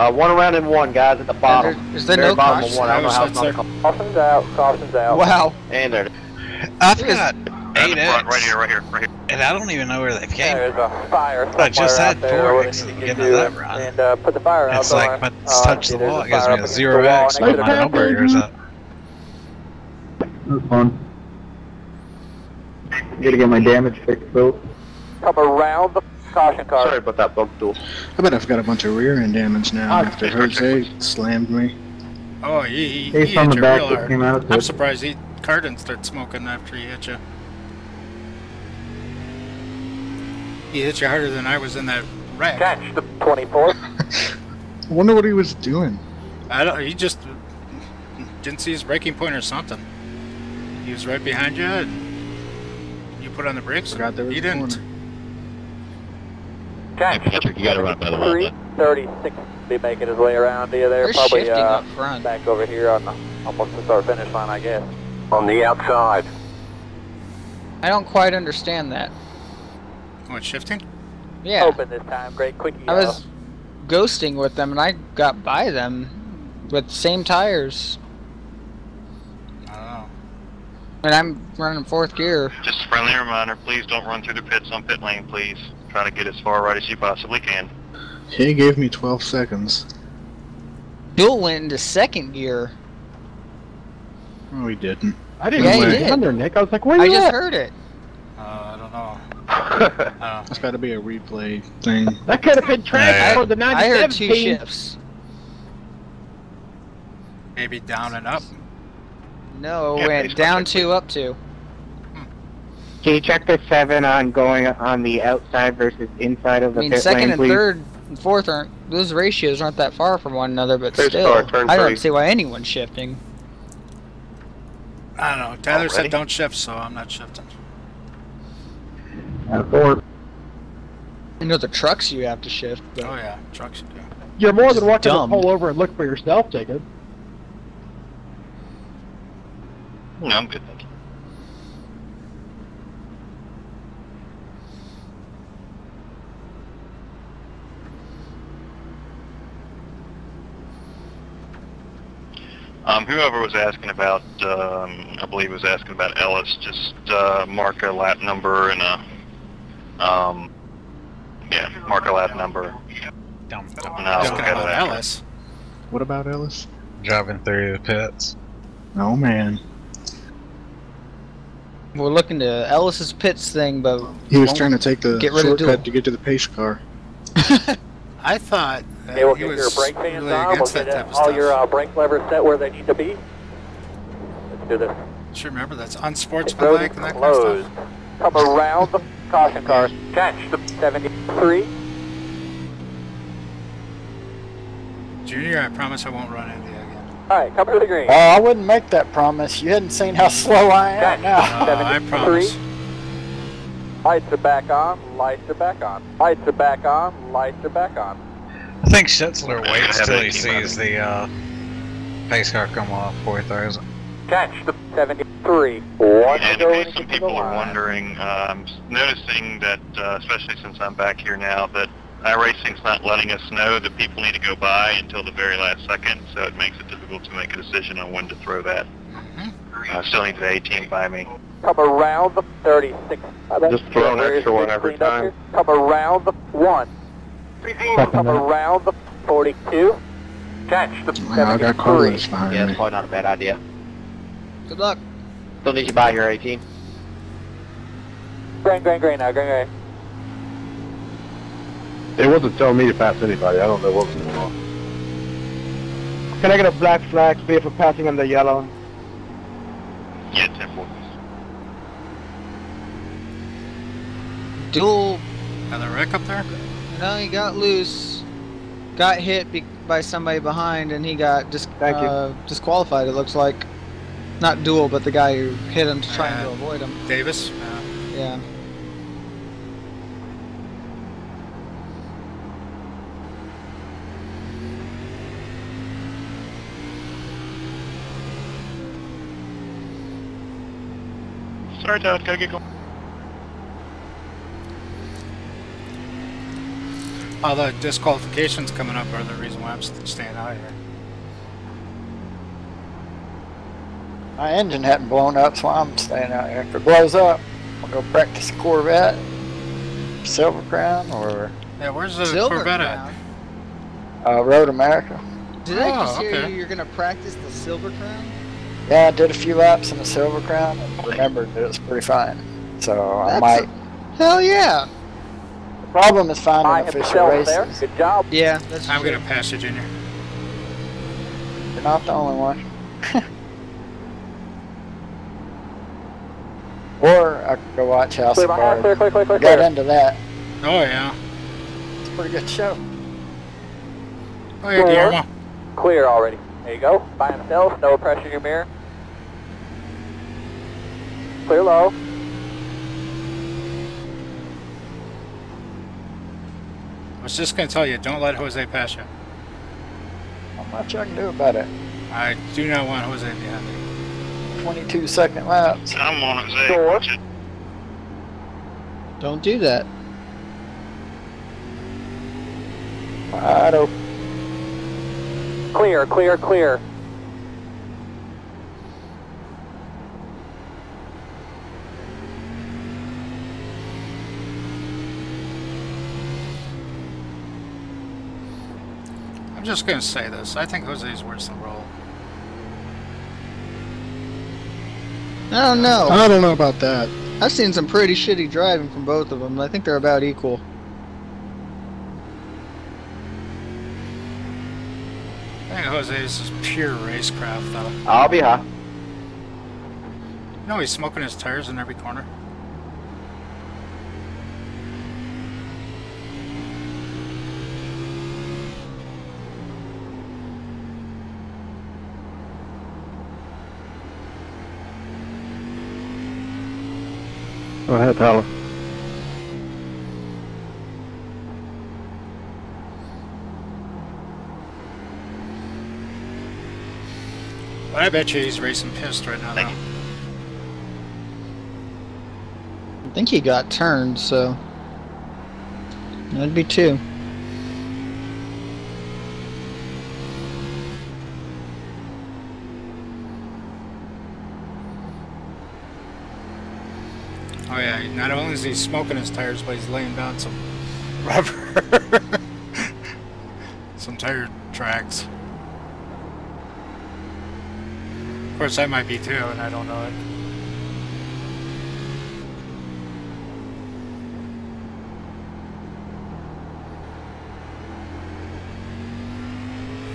Uh, one around and one, guys, at the bottom. there- is there Very no bottom caution? of one. I don't know how it's Caution's not there. Caution's out, caution's out. Wow. And there. I've Yes. got eight X, right here, right here, right here. and I don't even know where they came There's from. a fire I just somewhere had out there four X need to to get get into to that run. And uh, put the fire out It's like, but Uh, touch the wall, a it gives me a zero X, next but my the number goes up. That's fun. Gotta get my damage fixed, Bill. Come around the caution car. Sorry about that bug duel. I bet I've got a bunch of rear end damage now Ah, after it's right there. Jose slammed me. Oh, he, he, Ace he hit the you back real hard. came out I'm it. surprised he car didn't start smoking after he hit you. He hit you harder than I was in that wreck. Catch the 24. I wonder what he was doing. I don't. He just didn't see his braking point or something. He was right behind you, and you put on the brakes. Forgot there was he didn't. corner. Catch Hey, Patrick, you gotta run it by the wall, bud. 36 be making his way around to you there. They're Probably shifting uh, up front. back over here on the, almost the start finish line, I guess. On the outside. I don't quite understand that. What shifting? Yeah. Open this time, great quickie. I was ghosting with them and I got by them with the same tires. I don't know. And I'm running fourth gear. Just a friendly reminder, please don't run through the pits on pit lane, please. Try to get as far right as you possibly can. He gave me 12 seconds. Bill went into second gear. Oh, he didn't. I didn't Yeah, know he he did. under, Nick. I was like, where I you just at? heard it. Uh, I don't know. Uh, It's got to be a replay thing. That could have been trash for the I heard 97 two team. shifts. maybe down and up. No, it Yeah, went down Patrick, two, up two. Can you check the seven on going on the outside versus inside of the I the mean, pit second lane, and please? third and fourth aren't those ratios aren't that far from one another, but Third still, car, turn I don't see why anyone's shifting. I don't know. Tyler Already? said don't shift, so I'm not shifting. Uh, four. I know the trucks you have to shift, but Oh yeah, trucks you do. You're more than welcome dumb. to pull over and look for yourself, Jacob. No, I'm good, thank you. Um, whoever was asking about, um, I believe was asking about Ellis, just uh, mark a lap number and a, um, yeah, mark a lap number. Dumb, dumb, And I'll look at it after. Ellis. What about Ellis? Driving through the pits. Oh, man. we're looking to Ellis's pits thing, but He was trying to take the get rid shortcut Duel. to get to the pace car. I thought that Okay, we'll he get was your brake fans really on. We'll get that all stuff. your uh, brake levers set where they need to be. Let's do this. Should remember that's unsportsmanlike and that kind of stuff. Come around the caution car. Catch the 73. Junior, I promise I won't run into you again. All right, come to the green. Oh, I wouldn't make that promise. You hadn't seen how slow I am Catch now. Uh, I 73. promise. Lights are back on. Lights are back on. Lights are back on. Lights are back on. I think Schitzler waits have till he sees the uh, pace car come off before he throws it. Catch the 73. One And to and some people are wondering, uh, I'm noticing that, uh, especially since I'm back here now, that iRacing's not letting us know that people need to go by until the very last second, so it makes it difficult to make a decision on when to throw that. Mm-hmm. I still need the A-team by me. Come around the 36. Just throw an extra one every time. Come around the 1. Come around the 42. Catch the Wow, I got 73. Carlos behind Yeah, me. it's probably not a bad idea. good luck. Still need you by your 18. Green, green, green now, green, green. It wasn't telling me to pass anybody. I don't know what was going on. Can I get a black flag, see if we're passing on the yellow? Yeah, 10-4. Duel, Another wreck up there? No, he got loose, got hit be- by somebody behind, and he got dis- Thank you. uh, disqualified. It looks like, not dual, but the guy who hit him to trying to Uh, avoid him. Davis? Uh, Yeah. Sorry, Todd, gotta get going. All the disqualifications coming up are the reason why I'm staying out here. My engine hadn't blown up, so I'm staying out here. If it blows up, I'll go practice Corvette, Silver Crown, or Yeah, where's the Silver Corvette Crown. at? uh, Road America. Did I just Oh, hear okay. you? You're gonna practice the Silver Crown? Yeah, I did a few laps in the Silver Crown and remembered that it was pretty fine. So I That's might. Hell yeah! The problem is finding I official himself there. races. Good job. Yeah, that's I'm gonna pass you, Junior. You're not the only one. or I could go watch House Clear of my hand. Clear, Cards. clear, clear, clear, Got into that. Oh yeah. It's a pretty good show. Oh yeah, Guillermo. Clear already. There you go. By himself. No pressure in your mirror. Clear low. I was just gonna tell you, don't let Jose pass you. Not much I can do about it. I do not want Jose behind me. 22 second laps. Come on, Jose. Sure. Don't do that. Wide open. Clear, clear, clear. I'm just gonna say this. I think Jose's worse than Roll. I don't know. I don't know about that. I've seen some pretty shitty driving from both of them. I think they're about equal. I think Jose's is pure racecraft, though. I'll be high. You know he's smoking his tires in every corner. Go ahead, Tyler. I bet you he's racing pissed right now, though. I think he got turned, so that'd be two. Oh yeah, not only is he smoking his tires, but he's laying down some rubber. some tire tracks. Of course, I might be too, and I don't know it.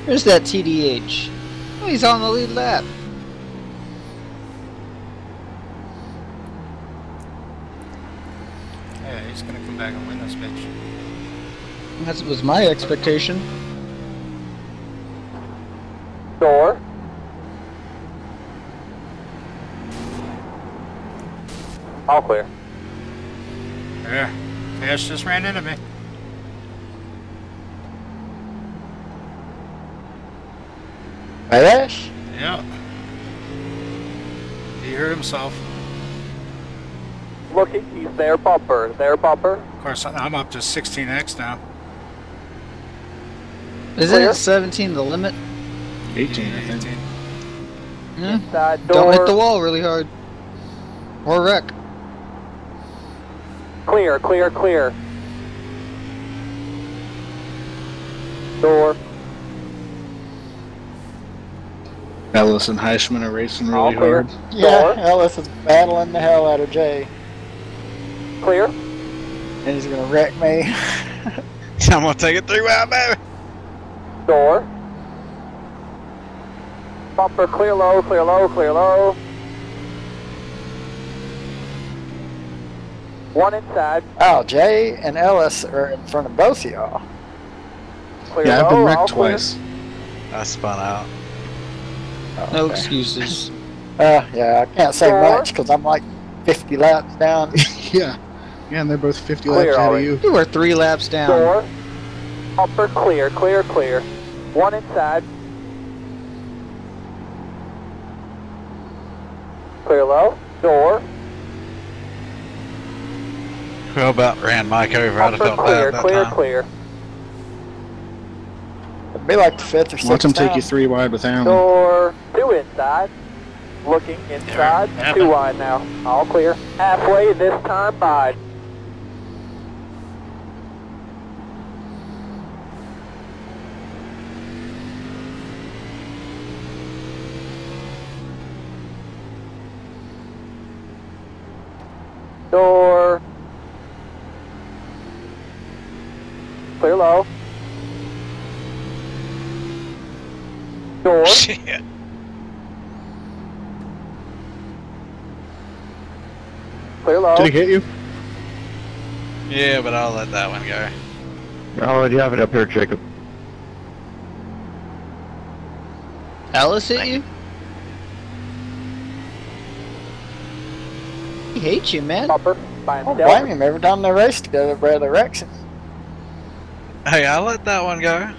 There's that TDH. Oh, he's on the lead lap. Yeah, he's gonna come back and win this bitch. That was my expectation. Door. All clear. Yeah, Cash just ran into me. Ash? Yeah. He hurt himself. Looking, he's there bumper. There bumper. Of course, I'm up to 16x now. Isn't Clear. it 17 the limit? 18, I think. 18. Yeah. Side Don't hit the wall really hard. Or wreck. Clear, clear, clear. Door. Ellis and Heisman are racing really clear. hard. Yeah, Ellis is battling the hell out of Jay. Clear. And he's gonna wreck me. I'm gonna take it through out, baby. Door. Bumper clear low, clear low, clear low. One inside. oh, Jay and Ellis are in front of both of y'all. Clear Yeah, I've been all wrecked clear. twice. I spun out. Oh, No okay. excuses. Uh, yeah, I can't say Door. much because I'm like 50 laps down. yeah. Yeah, and they're both 50 Clear laps ahead of you. You were three laps down. Door. Bumper clear, clear, clear. One inside. Clear low. Door. Who about ran Mike over? I'd have Bumper felt clear, bad that clear, time. clear. Be like the fifth or sixth. Watch him take you three wide with Allen. Door two inside. Looking inside. happened. Two wide now. All clear. Halfway this time by. Door. Clear low. Door. Shit. Clear low. Did he hit you? Yeah, but I'll let that one go. I'll let you have it up here, Jacob. Alice hit you? He hates you, man. Upper by I don't blame him. Every time they race together, Brother Rexon. Hey, I'll let that one go.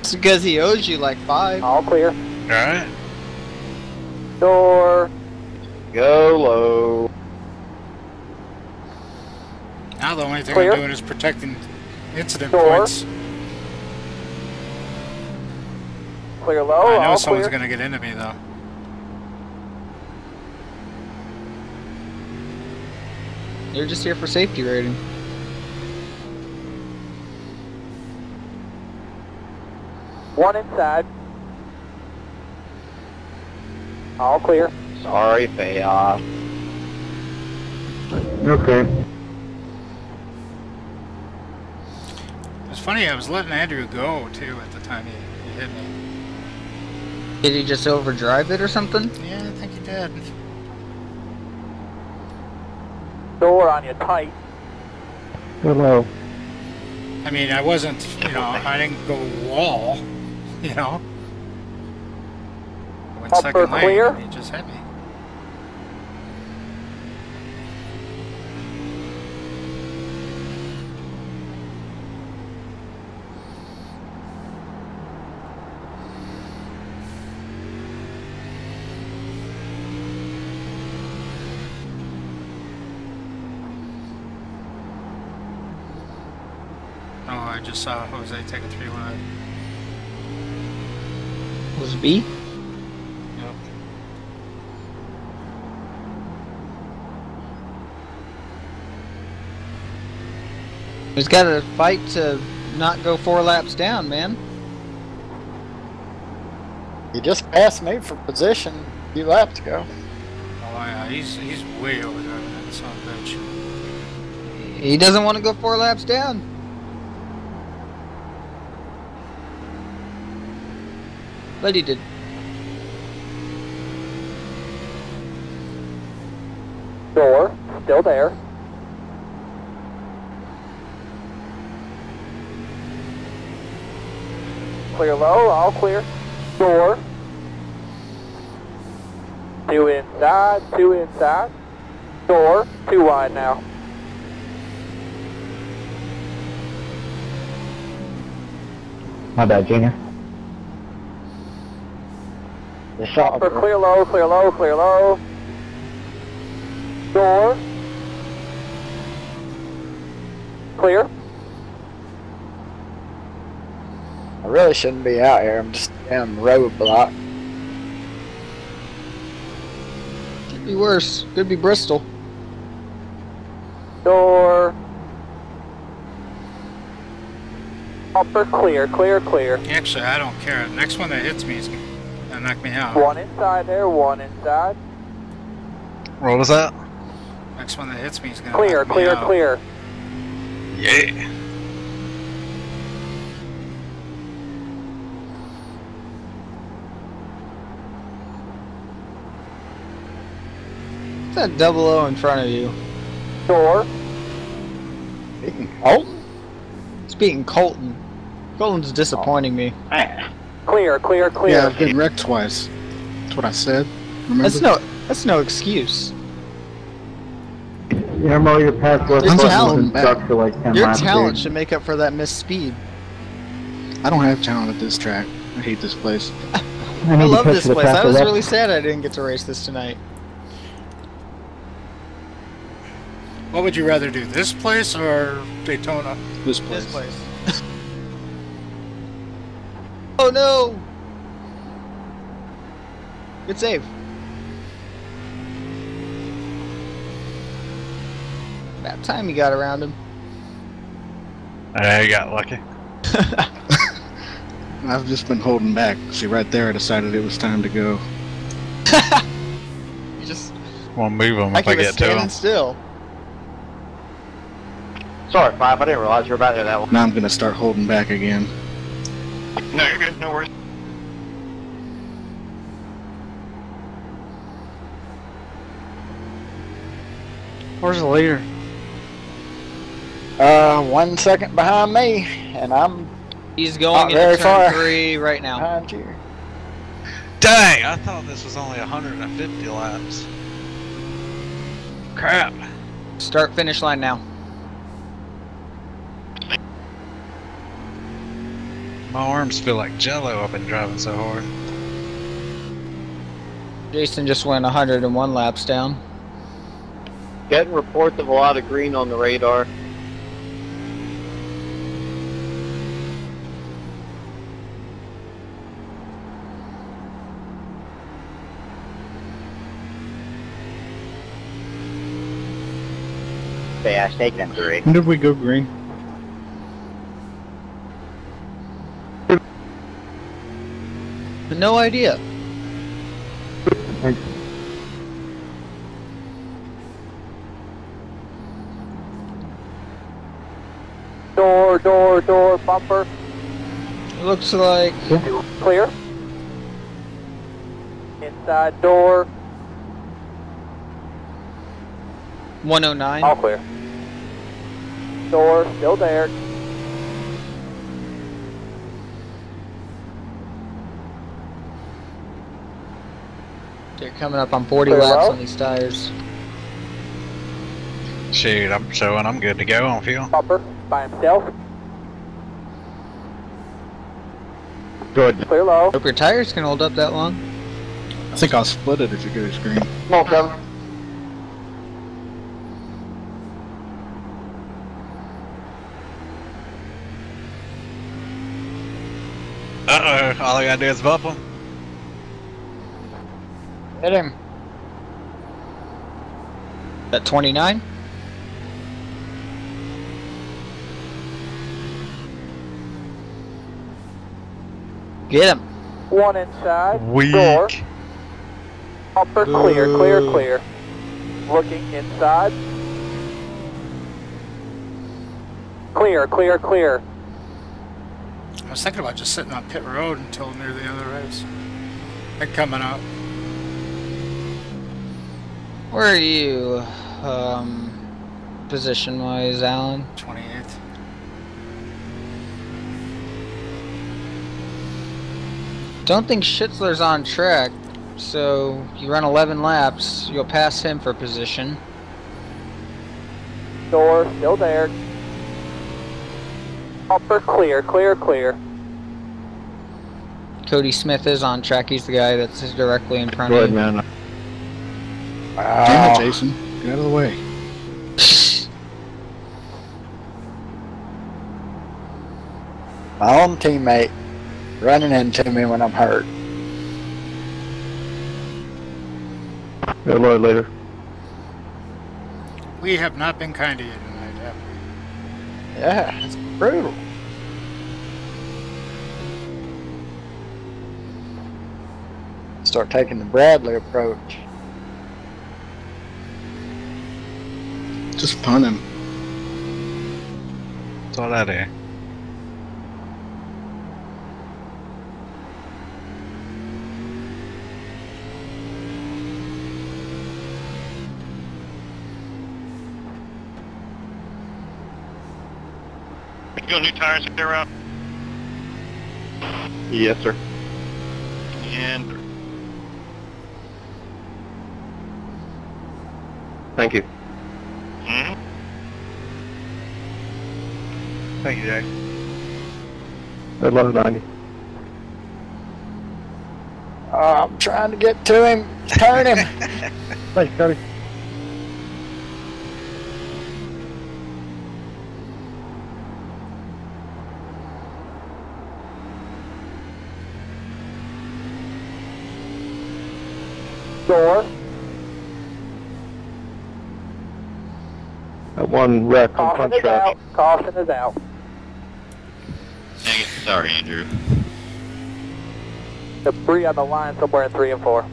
It's because he owes you like five. All clear. Alright. Door. Go low. Now the only thing Clear. I'm doing is protecting incident Door. points. Clear low. I know all someone's clear. gonna get into me though. You're just here for safety rating. One inside. All clear. Sorry, Fayoff. Okay. It's funny, I was letting Andrew go too at the time he, he hit me. Did he just overdrive it or something? Yeah, I think he did. Door on you tight. Hello. I mean, I wasn't, you know, I didn't go wall, you know. I went Upper second lane, clear. and he just hit me. Oh, I just saw Jose take a three wide. Was B? Yep. He's got to fight to not go four laps down, man. He just passed me for position a few laps ago. Oh yeah, he's he's way overdriving that son of a bitch. He doesn't want to go four laps down. But he did. Door. Still there. Clear low. All clear. Door. Two inside. Two inside. Door. Two wide now. My bad, Junior. The shot Upper clear low. Clear low. Clear low. Door. Clear. I really shouldn't be out here. I'm just a damn roadblock. Could be worse. Could be Bristol. Door. Upper clear, clear, clear. Actually, I don't care. The next one that hits me is gonna knock me out. One inside there, one inside. What was that? Next one that hits me is gonna Clear, knock me clear, out. clear. Yeah. What's that double O in front of you? Door. Colton? It's beating Colton. Colton's disappointing me. Oh, Clear, clear, clear. Yeah, I've been wrecked twice. That's what I said. Remember? That's no that's no excuse. You know, your past Your talent, stuck for like 10 Your laps, talent dude. should make up for that missed speed. I don't have talent at this track. I hate this place. I, I love this place. I was left. really sad I didn't get to race this tonight. What would you rather do, this place or Daytona? This place. This place. Oh no! Good save. About time you got around him. I got lucky. I've just been holding back. See, right there, I decided it was time to go. You just Want to move them like if I he was get to standing them. still. Sorry, Five. I didn't realize you were about to do that one. Now I'm gonna start holding back again. No, you're good. No worries. Where's the leader? Uh, one second behind me, and I'm He's Not going very into turn far. three right now. behind you. Dang! I thought this was only 150 laps. Crap. Start finish line now. My arms feel like jello. I've been driving so hard. Jason just went 101 laps down. Getting reports of a lot of green on the radar. Okay, I was taking him three. When did we go green? No idea. Door, door, door, bumper. Looks like Clear. Inside door. 109. All clear. Door, still there. They're coming up on 40 Clear laps low. on these tires. Shoot, I'm showing I'm good to go on fuel. Bumper by himself. Good. Clear low. Hope your tires can hold up that long. I think I'll split it if it goes green. Come on, Kevin. Uh oh, all I gotta do is bump them. Hit him. At 29? Get him. One inside. Weak. Door. Bumper clear, clear, clear. Looking inside. Clear, clear, clear. I was thinking about just sitting on pit road until near the other race. They're coming up. Where are you, um, position wise, Alan? 28th. Don't think Schitzler's on track, so you run 11 laps, you'll pass him for position. Door, still there. Upper clear, clear, clear. Cody Smith is on track, he's the guy that's directly in front Good, of you. man. Damn it, ah. Jason. Get out of the way. My own teammate running into me when I'm hurt. Good Lord, later. We have not been kind to you tonight, have we? Yeah, it's brutal. Start taking the Bradley approach. Just punt him. That's all I do. You got new tires there out? Yes, sir. And Thank you. Thank you, Jack. Good luck, Donnie. Uh, I'm trying to get to him. Turn him. Thanks, Cody. Door. That one wreck on Caution is out. Caution is out. Dang it. Sorry, Andrew. Debris on the line somewhere in three and four.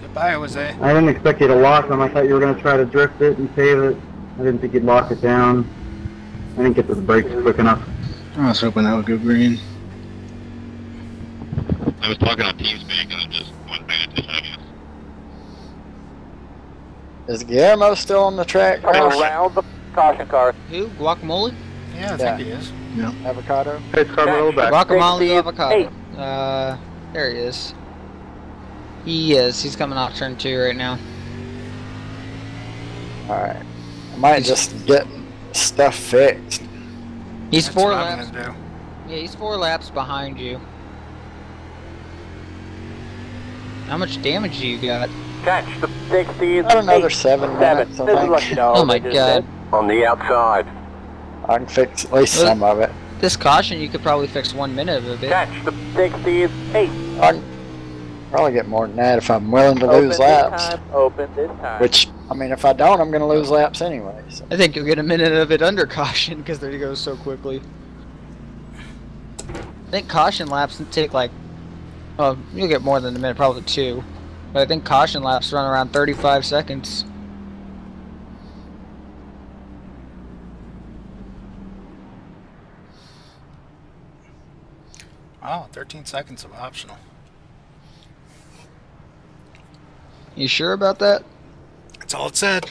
Goodbye, Jose. I didn't expect you to lock them. I thought you were going to try to drift it and save it. I didn't think you'd lock it down. I didn't get to the brakes quick enough. I was hoping that would go green. I was talking on TeamSpeak and I just wasn't paying attention, I guess. Is Guillermo still on the track? Around the caution car. Who? Guacamole? Yeah, I Yeah. think he is. Avocado? Hey, it's Carmelo back. Guacamole Sixty avocado. eight. Uh, there he is. He is. He's coming off turn two right now. Alright. I might just get stuff fixed. He's That's four what I'm laps. gonna do. Yeah, he's four laps behind you. How much damage do you got? Catch the 60s. About another eight, seven seven. minutes, I This is think. what you. Oh my God. On the outside. I can fix at least Well- some of it. This caution, you could probably fix one minute of it. Catch the 60s. Eight. I can probably get more than that if I'm willing to Open lose this laps. time. Open this time. Which, I mean, if I don't, I'm going to lose laps anyway. So. I think you'll get a minute of it under caution because there he goes so quickly. I think caution laps take like, well, you'll get more than a minute, probably two. But I think caution laps run around 35 seconds. Oh, 13 seconds of optional. You sure about that? That's all it said.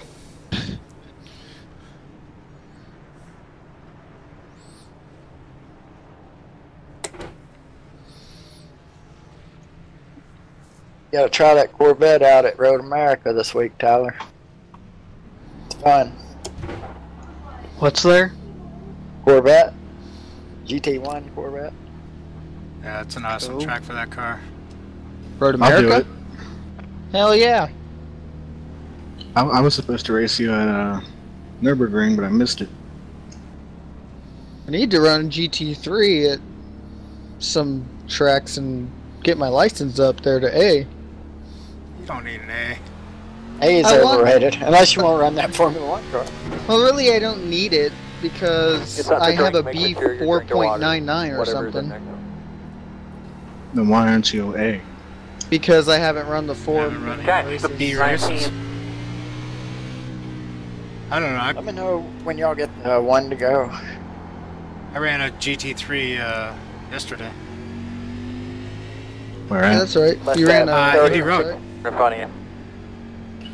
You got to try that Corvette out at Road America this week, Tyler. It's fun. What's there? Corvette? GT1 Corvette? Yeah, it's an awesome Cool. track for that car. Road I'll do America? it. Hell yeah. I, I was supposed to race you at uh, Nürburgring, but I missed it. I need to run GT3 at some tracks and get my license up there to A. You don't need an A. A is I want- overrated, unless you want to run that Formula One car. Well, really, I don't need it because It's not the I have a drink, B make sure you're drinking water, 4.99 or whatever's in something. There. Then why aren't you A? Because I haven't run the four. Haven't run any Catch the B races. I don't know. I, Let me know when y'all get uh, one to go. I ran a GT3 uh, yesterday. Where Yeah, at? that's right. Let's You ran a Uh, Thirty. Indy Road. right? in front of you.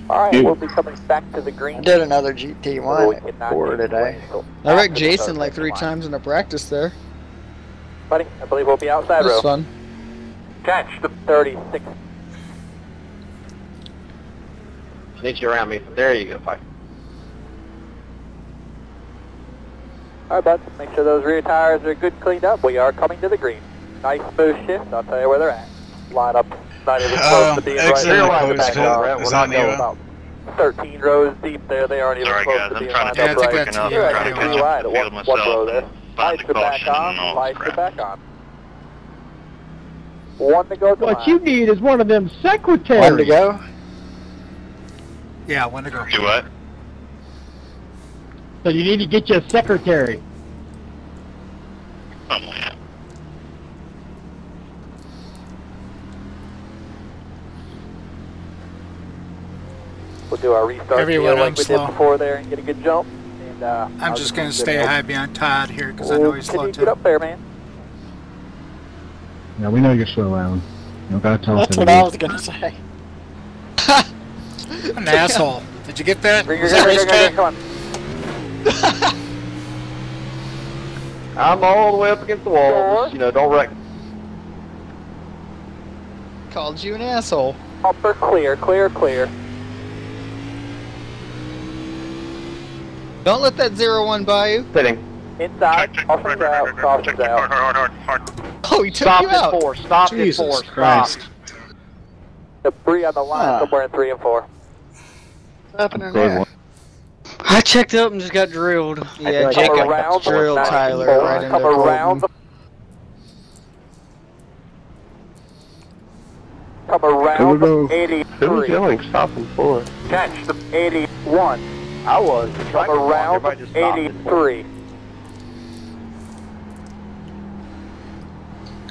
Alright, Dude. we'll be coming back to the green. I did another Oh, GT1 cannot at 4 today. I wrecked Jason like three times in a practice there. Buddy, I believe we'll be outside That was row. fun. Catch the 36. Sneaks you around me. There you go, Pike. Alright, bud, make sure those rear tires are good cleaned up. We are coming to the green. Nice smooth shift, I'll tell you where they're at. Line up, not even close Um, to being right and there. close Back pit. on. Is We're not going about 13 rows deep there. They aren't even Sorry, close guys. to I'm being trying to lined Yeah, I up think right. that's quick enough. you. You're I'm trying to actually catch right up at the one, field one row there. Find Lights the are back on, lights are back on. One to go to What line. you need is one of them secretaries. One to go? Yeah, one to go. Do what? So you need to get you a secretary. Something like. We'll do our restart Everyone, deal I'm we slow. did before there and get a good jump. And, uh, I'm just going to stay high behind Todd here because I know he's Can slow you too. get up there, man? Yeah, we know you're slow, Alan. You don't gotta tell us That's what it I is. was going to say. An asshole. Did you get that? Bring Was your that guy, bring your guy, racetrack? come on. I'm all the way up against the wall. Just, you know, don't wreck. Called you an asshole. Upper clear, clear, clear. Don't let that zero one by you. Sitting. Inside, caution's out, caution's Hard, out. hard, hard, hard, hard. Oh, he took Stop you out. four. Stop Jesus at four. Christ. Stop. Debris on the line Ah. somewhere in three and four. What's happening there? one. I checked up and just got drilled. Yeah, like Jacob Come around the drilled 94, Tyler right into Come around Colton. the Come around go. the 83. yelling? Stop and pull it. Catch the 81. I was. Come around the 83.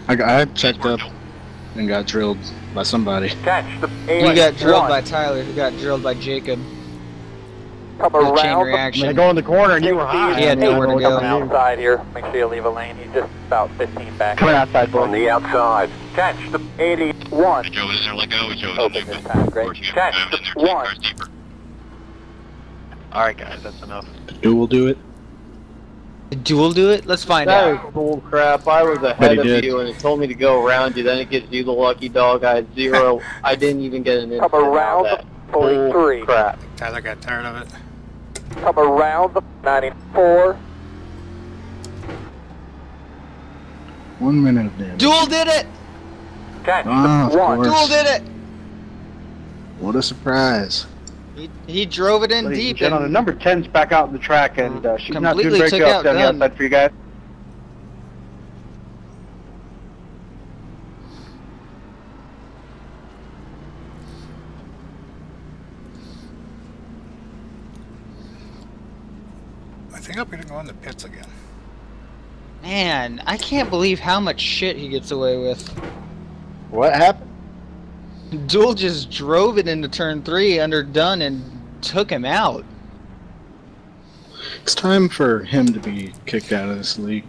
I, got, I checked up and got drilled by somebody. Catch the 81. You got drilled by Tyler, who got drilled by Jacob. Come The chain reaction. I go in the corner and you were high. He had nowhere to go. Coming outside here. Make sure you leave a lane. He's just about 15 back. Coming outside, boy. On the outside. Catch the 81. Joe, is there let go? Joe, is oh, Open this time, great. Catch the 1. Alright guys, that's enough. Dual do it. Did Duel do it? Let's find That out. is bull crap. I was ahead of did. you and it told me to go around you, then it gives you the lucky dog. I had zero. I didn't even get an Come around out the 43. Bull crap. Tyler got tired of it. Come around the 94. One minute of damage. Duel did it! Catch Ah, of the 1. Duel did it! What a surprise. He, he drove it in Ladies deep and gentlemen, and number 10's back out in the track, and uh, she's not doing Completely a great took down the outside for you guys. I think I'm gonna go in the pits again. man, I can't believe how much shit he gets away with. What happened? Duel just drove it into turn three under Dunn and took him out. It's time for him to be kicked out of this league.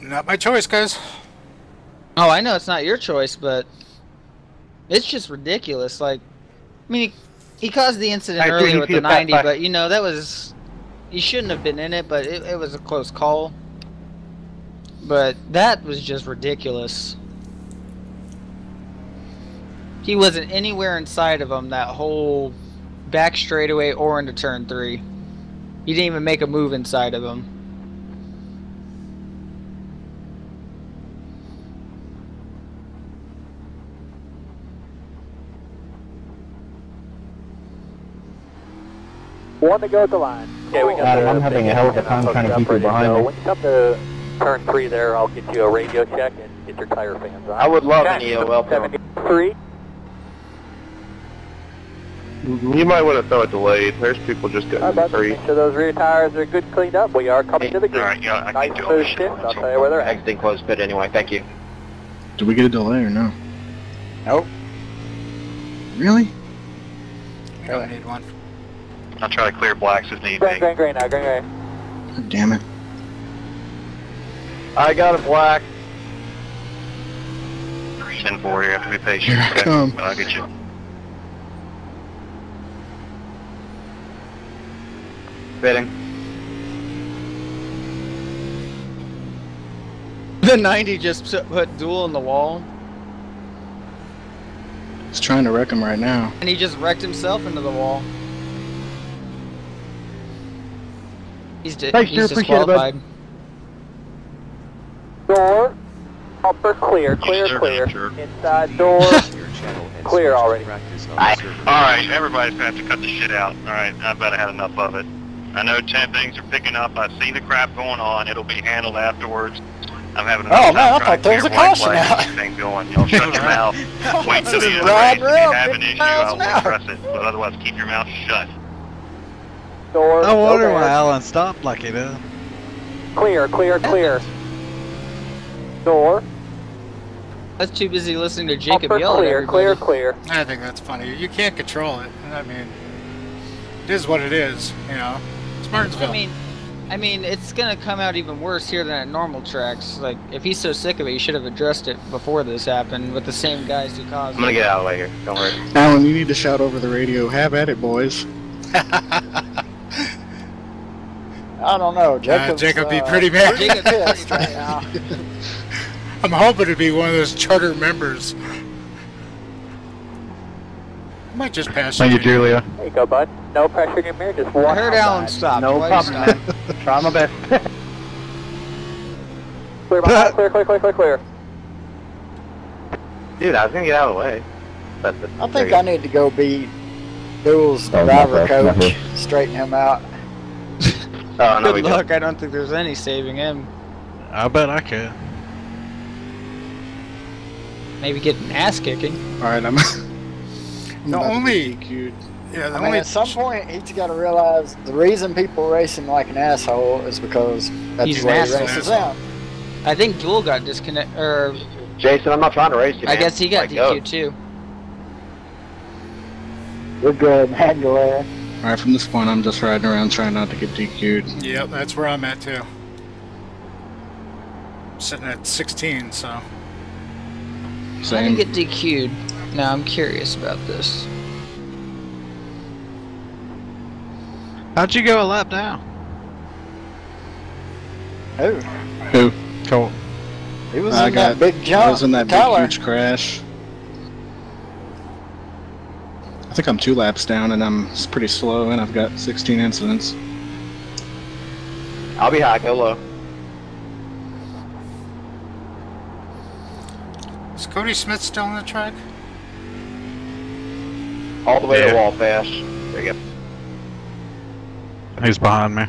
Not my choice, guys. Oh, I know it's not your choice, but it's just ridiculous. Like, I mean, he, he caused the incident I earlier with the the 90, but you know that was he shouldn't have been in it, but it, it was a close call. But that was just ridiculous. He wasn't anywhere inside of him that whole back straightaway or into turn three. He didn't even make a move inside of him. One to go at the line. Okay, we got Adam, the I'm having a hell of a time trying to keep you behind go. me. When you come to turn three there, I'll get you a radio check and get your tire fans on. I would love Catch an the EOL film. 73. You might want to throw it delayed. There's people just How getting about free. make sure those rear tires are good cleaned up. We are coming to the green. Alright, yeah, I Nice can do smooth it. I'll tell you where they're at. Exiting closed pit anyway. Thank you. Did we get a delay or no? Nope. Really? You don't need one. I'll try to clear blacks as need Green, be. green, green now, green, green. God damn it. I got a black. 10 4, you have to be patient. Here I okay? come. I'll get you. Fitting. The 90 just put- put Duel in the wall, He's trying to wreck him right now. and he just wrecked himself into the wall. He's, di- Thanks, he's Drew. Appreciate it, bud. disqualified. Door. Upper clear, clear, Sure, clear. sure. Inside door. Your channel and Clear already. Practice on Alright, the alright, everybody's gonna have to cut the shit out. Alright, I bet I had enough of it. I know 10 things are picking up. I see the crap going on. It'll be handled afterwards. I'm having enough Oh, time man, I trying thought to there was a caution out. and Thing going. Y'all shut your mouth. Wait till the This end of the race. If you have an issue, I will hour. address it. But otherwise, keep your mouth shut. Door. I wonder why. Alan stopped like he did. Clear, clear, clear. Door. I was too busy listening to Jacob Upper yell at clear, clear, clear. I think that's funny. You can't control it. I mean, it is what it is. You know, it's Martinsville. I mean, I mean, it's gonna come out even worse here than at normal tracks. Like, if he's so sick of it, he should have addressed it before this happened with the same guys who caused I'm gonna it. get out of the way here. Don't worry. Alan, you need to shout over the radio, have at it, boys. I don't know. Jacob's, Jacob be uh, pretty mad. Jacob's pissed right now. I'm hoping to be one of those charter members. I might just pass Thank you, you. Julia. There you go, bud. No pressure in your mirror, just one. I heard Alan stop. No Why problem, man. Try my best. Clear, clear, clear, clear, clear, clear. Dude, I was gonna get out of the way. But the, I think I need to go be Duel's Oh, driver bad, my coach. Straighten him out. Oh no, we Good don't. luck. I don't think there's any saving him. I bet I could. maybe get an ass kicking. All right, I'm. I'm The only- get DQ'd. Yeah, the I mean, at some point, he's got to realize the reason people race him like an asshole is because that's He's the an way he races them. I think Duel got disconnect, or Jason, I'm not trying to race you. I guess he got Like, go. DQ too. You're good, man. You're. All right, from this point, I'm just riding around trying not to get DQ'd. Yep, that's where I'm at too. Sitting at 16, so. How did Same. he get DQ'd? Now I'm curious about this. How'd you go a lap down? Who? Who? Colt. He was I in got. that big jump. I was in that Tyler. big huge crash. I think I'm two laps down, and I'm pretty slow, and I've got 16 incidents. I'll be high. Go low. Is Cody Smith still on the track? All the way to Yeah. the wall fast. There you go. He's behind me?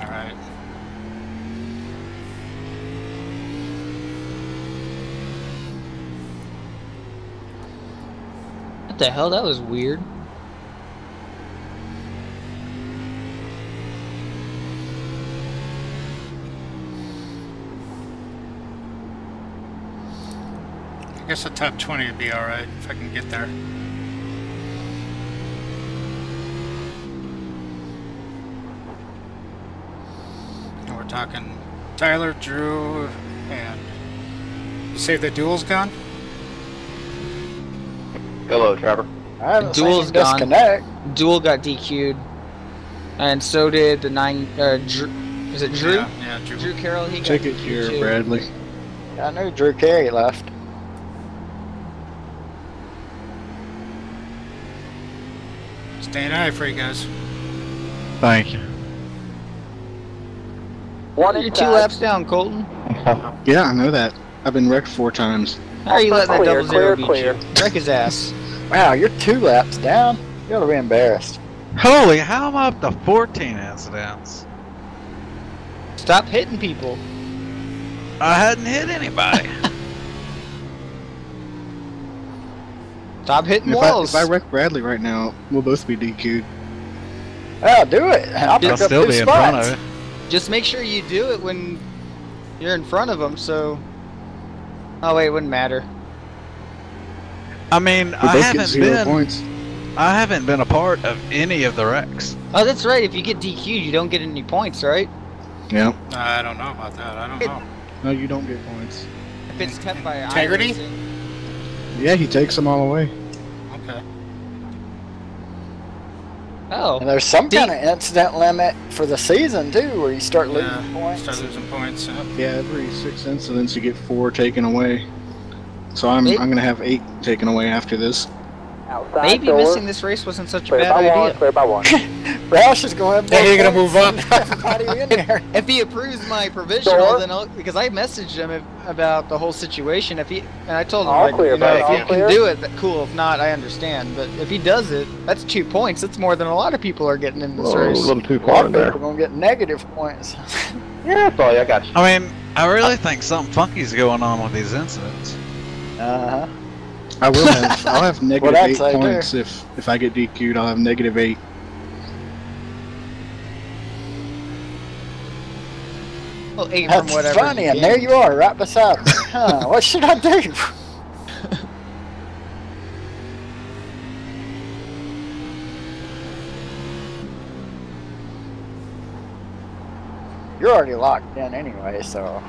Alright. What the hell? That was weird. I guess the top 20 would be alright if I can get there. And we're talking Tyler, Drew, and. You say the duel's gone? Go low, Trevor. I haven't Duel's seen gone. disconnect. Duel got DQ'd, and so did the nine. Uh, Drew, is it Drew? Yeah, yeah, Drew. Drew Carroll. He got Take it DQ'd here, too. Bradley. I knew Drew Carey left. Staying high for you guys. Thank you. One You're inside. two laps down, Colton. Yeah, I know that. I've been wrecked four times. How are you letting that double zero clear, beat clear. you? Wreck his ass. Wow, you're two laps down. You ought to be embarrassed. Holy, how am I up to 14 incidents? Stop hitting people. I hadn't hit anybody. Stop hitting If I, if I wreck Bradley right now, we'll both be DQ'd. Oh, do it. I'll I'll pick up still two be in front spots. of it. Just make sure you do it when you're in front of them. So. Oh wait, it wouldn't matter. I mean, We I haven't zero been. points. I haven't been a part of any of the wrecks. Oh, that's right. If you get DQ'd, you don't get any points, right? Yeah. I don't know about that. I don't know. No, you don't get points. If it's kept by Integrity? Yeah, he takes them all away. Okay. Oh. And there's some kind of incident limit for the season too, where you start losing Yeah, points. start losing points. Yep. Yeah, every six incidents you get four taken away. So I'm Maybe- I'm gonna have eight taken away after this. Outside Maybe door. missing this race wasn't such a bad by one. idea. Clear by one. Roush is going. Then you're gonna move up. Everybody in there. If he approves my provisional, Door. then I'll, because I messaged him if, about the whole situation. If he and I told him All like, clear, you know, if all you can do it, cool. If not, I understand. But if he does it, that's two points. That's more than a lot of people are getting in this Oh, a little too A lot far in of there. people gonna get negative points. Yeah, that's all I got. You. I mean, I really think something funky's going on with these incidents. Uh huh. I will have I'll have negative I'd eight say, too. points if if I get DQ'd. I'll have negative eight. Well, eight That's from whatever. funny, and there you are, right beside me. Huh, what should I do? You're already locked in anyway, so.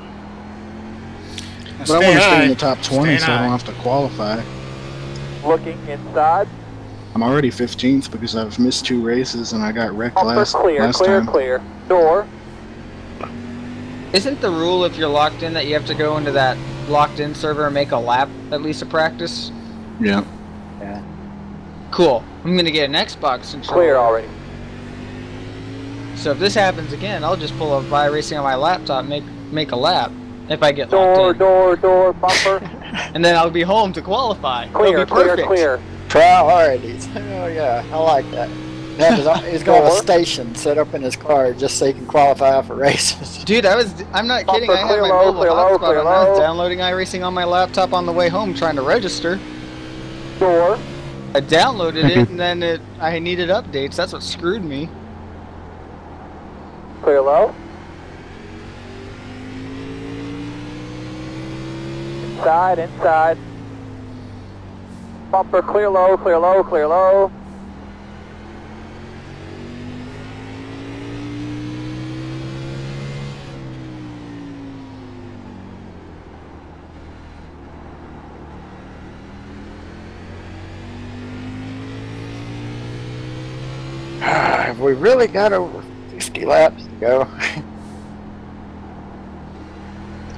But I want to stay in the top 20 Staying so I don't have to qualify. Looking inside. I'm already 15th because I've missed two races and I got wrecked Upper last clear, last clear, time. clear. Door. Isn't the rule if you're locked in that you have to go into that locked in server and make a lap at least a practice? Yeah. Yeah. Cool. I'm gonna get an Xbox controller. Clear already. So if this happens again, I'll just pull up by racing on my laptop, and make make a lap if I get Door, locked in, door, door, bumper. and then I'll be home to qualify. clear, It'll be clear, perfect. clear. Priorities. Oh yeah, I like that. Yeah, he's- he's got a station set up in his car just so he can qualify for races. Dude, I was I'm not kidding. I had my low, mobile clear low, hotspot clear on. I was downloading iRacing on my laptop on the way home trying to register. Door. I downloaded it and then it I needed updates. That's what screwed me. Clear low. Inside, inside. Bumper clear low, clear low, clear low. Have we really got over 60 laps to go?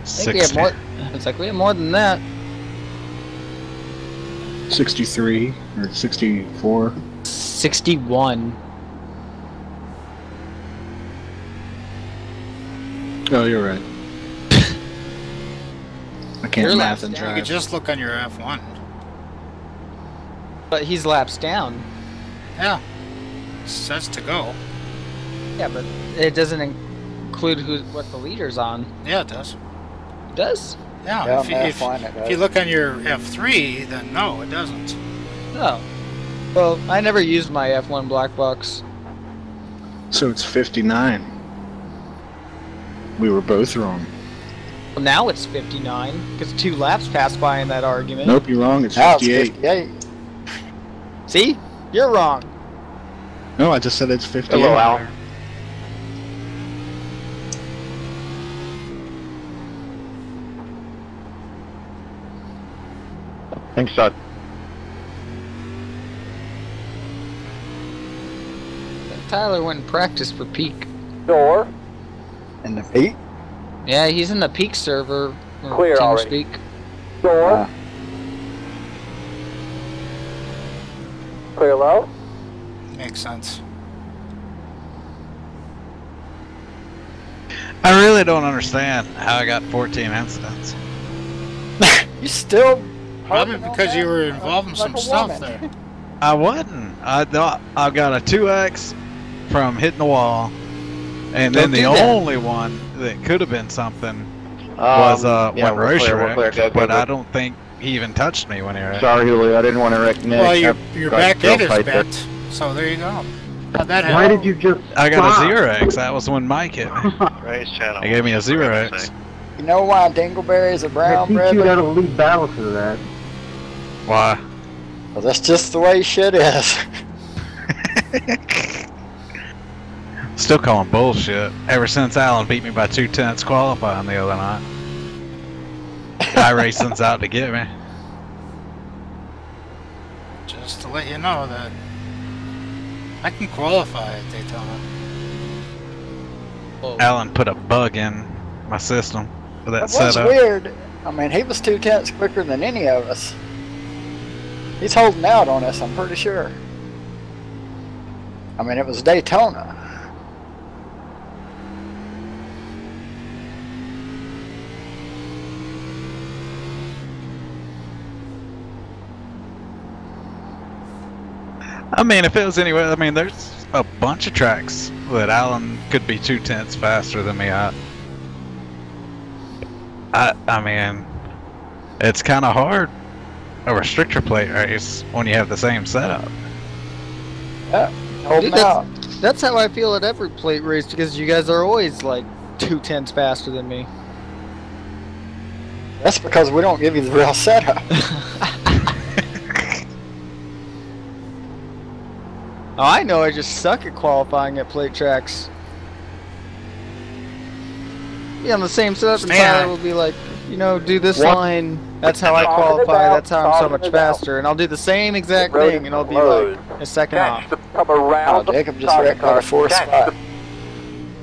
60. It's like we have more than that. 63 or 64. 61. Oh, you're right. I can't Your math lap's and down. You drive. could just look on your F1. But he's laps down. Yeah. It says to go. Yeah, but it doesn't include who what the leader's on. Yeah, it does. It does? Yeah, Yeah, if, you, on if, F1 it if you look on your F3, then no, it doesn't. No. Well, I never used my F1 black box. So it's 59. We were both wrong. Well, now it's 59 because two laps passed by in that argument. Nope, you're wrong. It's Now it's 58. 58. See? You're wrong. No, I just said it's 58. Hello, Al. Thanks, Todd. Tyler went and practiced for Peak. Door. In the peak? Yeah, he's in the Peak server. or Clear already. TeamSpeak. Door. Uh, Clear low. Makes sense. I really don't understand how I got 14 incidents. you still. Probably because you were involved in Like some stuff woman. there. I wasn't. I thought I got a 2x from hitting the wall, and then Don't the that. only one that could have been something was uh Um, yeah, when we're Roche clear, we're wrecked, clear. Go, go, but go. I don't think he even touched me when he wrecked. Sorry, Julio. I didn't want to wreck Nick. Well, your, your back end is tailpipe there. bent, so there you go. How'd that happen? Why did you just I got a stop? zero x. That was when Mike hit me. Raise channel. He gave me a zero x. You know why dingleberries are I brown, teach you Bradley? how to lead battle to that. Why? Well, that's just the way shit is. Still calling bullshit. Ever since Alan beat me by two tenths qualifying the other night. iRacing's out to get me. Just to let you know that I can qualify at Daytona. Alan put a bug in my system for that That was setup. weird. I mean, he was two tenths quicker than any of us. He's holding out on us, I'm pretty sure. I mean, it was Daytona. I mean, if it was anywhere, I mean, there's a bunch of tracks that Alan could be two tenths faster than me. I, I, I mean, it's kind of hard a restrictor plate race when you have the same setup. Yeah, holding Dude, out. that's, that's how I feel at every plate race because you guys are always like two tenths faster than me. That's because we don't give you the real setup. Oh, I know. I just suck at qualifying at plate tracks. Yeah, on the same setup, and Stay Tyler will be like, you know, do this What? line. That's how I qualify. That's how I'm so much faster. And I'll do the same exact thing, and I'll be closed. like a second Catch off. come around Oh, Jacob the just wrecked by the car. fourth spot. the-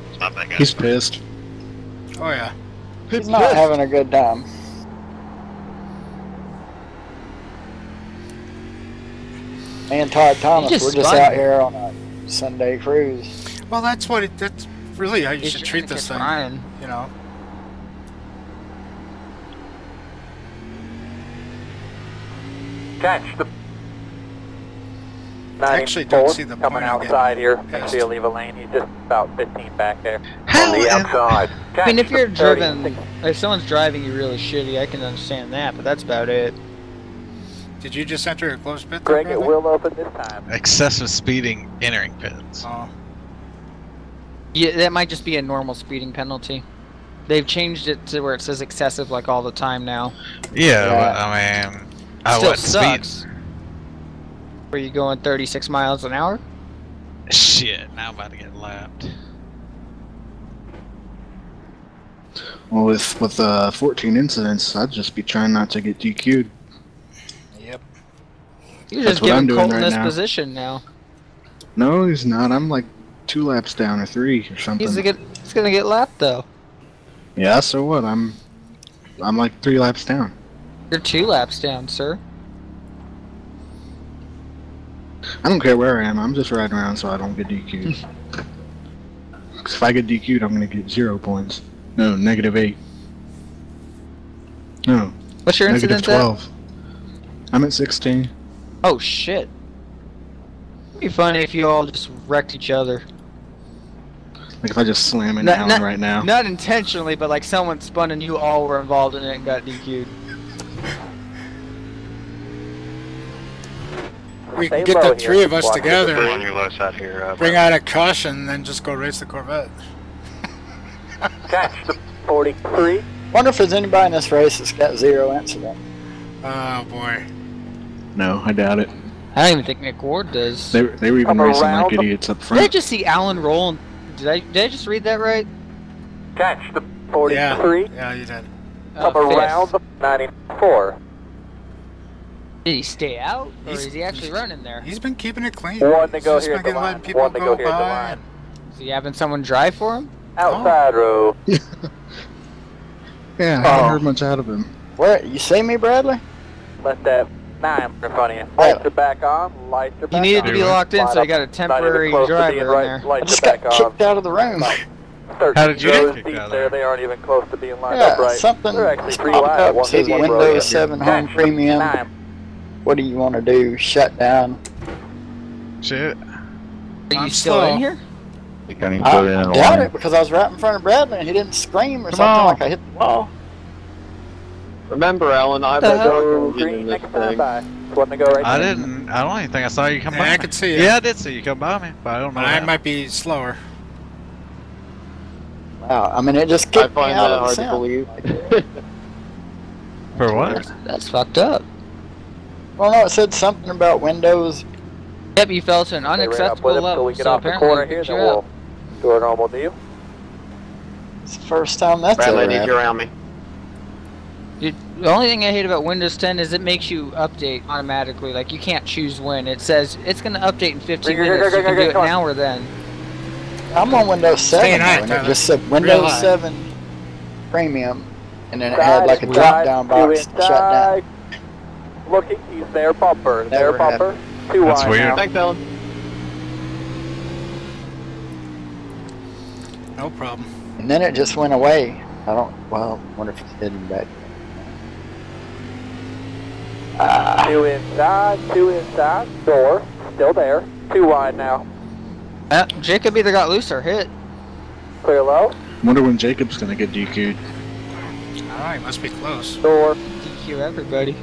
It's not that good. He's pissed. Oh yeah. He's not having a good time. Me and Todd Thomas, just we're just spun. out here on a Sunday cruise. Well, that's what it. That's really how you He's should treat this thing. Ryan. You know. Catch the I actually don't see the coming point of getting outside here. pissed. Actually, leave a lane. He's just about 15 back there. How on the am- outside. I mean, if you're Catch 30, driven, if someone's driving you really shitty, I can understand that, but that's about it. Did you just enter a closed pit? Greg, it will open this time. Excessive speeding entering pits. Oh, Yeah, that might just be a normal speeding penalty. They've changed it to where it says excessive like all the time now. Yeah, but I mean, I Still wasn't sucks. Were you going 36 miles an hour? Shit, now I'm about to get lapped. Well, with with uh, 14 incidents, I'd just be trying not to get DQ'd. Yep. You're That's just what I'm giving doing Colton right this now. position now. No, he's not. I'm like two laps down or three or something. He's, gonna get, he's gonna get lapped though. Yeah, so what? I'm I'm like three laps down. You're two laps down, sir. I don't care where I am. I'm just riding around so I don't get DQ'd. 'Cause if I get DQ'd, I'm gonna get zero points. No, negative eight. No, What's your negative incident at? twelve. I'm at 16. Oh shit. It'd be funny if you all just wrecked each other. Like if I just slam into Not- Alan not- right now. Not intentionally, but like someone spun and you all were involved in it and got DQ'd. We can get low the here. three of us Watch together. Debris on your here. Uh, Bring out a caution, and then just go race the Corvette. Catch the 43. Wonder if there's anybody in this race that's got zero incident. Oh boy. No, I doubt it. I don't even think Nick Ward does. They they were even Come racing like around the- idiots up Did I just see Alan roll? Did I did I just read that right? Catch the 43. Yeah, yeah, you did. Oh, Come fifth. around the 94. Did he stay out, or He's- is he actually running there? He's been keeping it clean. One to go just here been at the letting line. One to go here at the by. line. Is he having someone drive for him? Outside oh. row. Yeah, I haven't Oh. heard much out of him. Where you see me, Bradley? Let that nine in front of you. Lights are back on. Lights are He back needed on. to be locked in, so he got a temporary close to driver in right. there. I just are got back on. kicked out of the room. How did you get rows kicked out of there. there? They aren't even close to being lined Yeah, up right. something They're actually pretty popped wide. up, One says one row Windows 7 Home Premium. nine. What do you want to do? Shut down? Shit. Are you I'm still slow. in here? You can't even I in a doubt line. it because I was right in front of Bradley and he didn't scream or Come something on. like I hit the wall. Remember, Alan, I've The going Green in this next time thing. by. One to go right I there. didn't. I don't even think I saw you come Yeah, by. I could see ya. Yeah, I did see you come by me, but I don't know. I how. might be slower. Wow, I mean it just I kicked me find out that of the hard to believe. For what? That's fucked up. Well, no, it said something about Windows. Yep, you fell to an Stay right up unacceptable with him level, we get so off the corner it here, picked then we'll do our normal deal. It's the first time that's Bradley, I ever need you happened. around me. Dude, the only thing I hate about Windows 10 is it makes you update automatically. Like, you can't choose when. It says it's going to update in 15 Go, go, go, minutes. go, You can go, do it go, now or then. I'm on Windows 7 Staying though, high, and it Tyler. just said Real Windows high. 7 Premium, and then it had like a drop down box to shut down. Inside. Looking, he's there, bumper. Never there, bumper. Two That's wide weird. now. Thanks, Alan. No problem. And then it just went away. I don't. Well, wonder if it's hidden back. Ah, Two inside, two inside. Door, still there. Two wide now. Uh, Jacob either got loose or hit. Clear low. Wonder when Jacob's gonna get DQ'd. He must be close. Door. DQ everybody.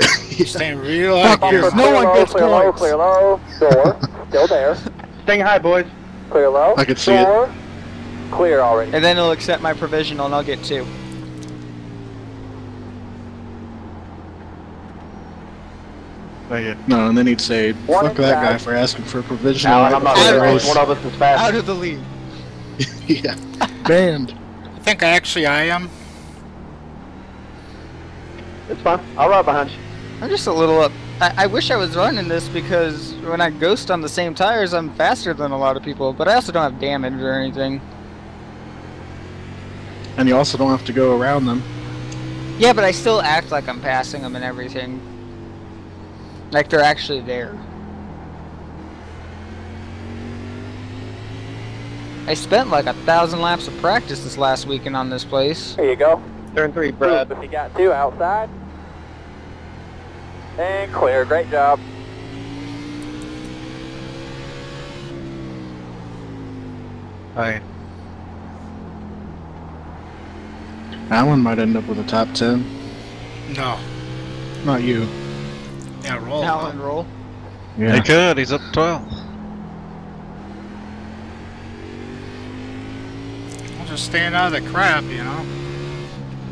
Staying real high Bumper, no one low, gets clear low, points. clear low. Door, still there. Staying high, boys. Clear low. I can see it. Clear already. And then it'll accept my provisional and I'll get two. Thank you. No, and then he'd say, One "Fuck that guy inside. for asking for a provisional." Alan, I'm not at the there. race." One of us is fast. Out of the lead. yeah, banned. I think actually I am. It's fine. I'll ride behind you. I'm just a little up. I, I wish I was running this because when I ghost on the same tires, I'm faster than a lot of people, but I also don't have damage or anything. And you also don't have to go around them. Yeah, but I still act like I'm passing them and everything. Like they're actually there. I spent like a thousand laps of practice this last weekend on this place. There you go. Turn three, Brad. If you got two outside. And clear, great job. Alright. Alan might end up with a top 10. No. Not you. Yeah, roll. Alan, roll. Yeah. He could, he's up 12. I'll just stand out of the crap, you know?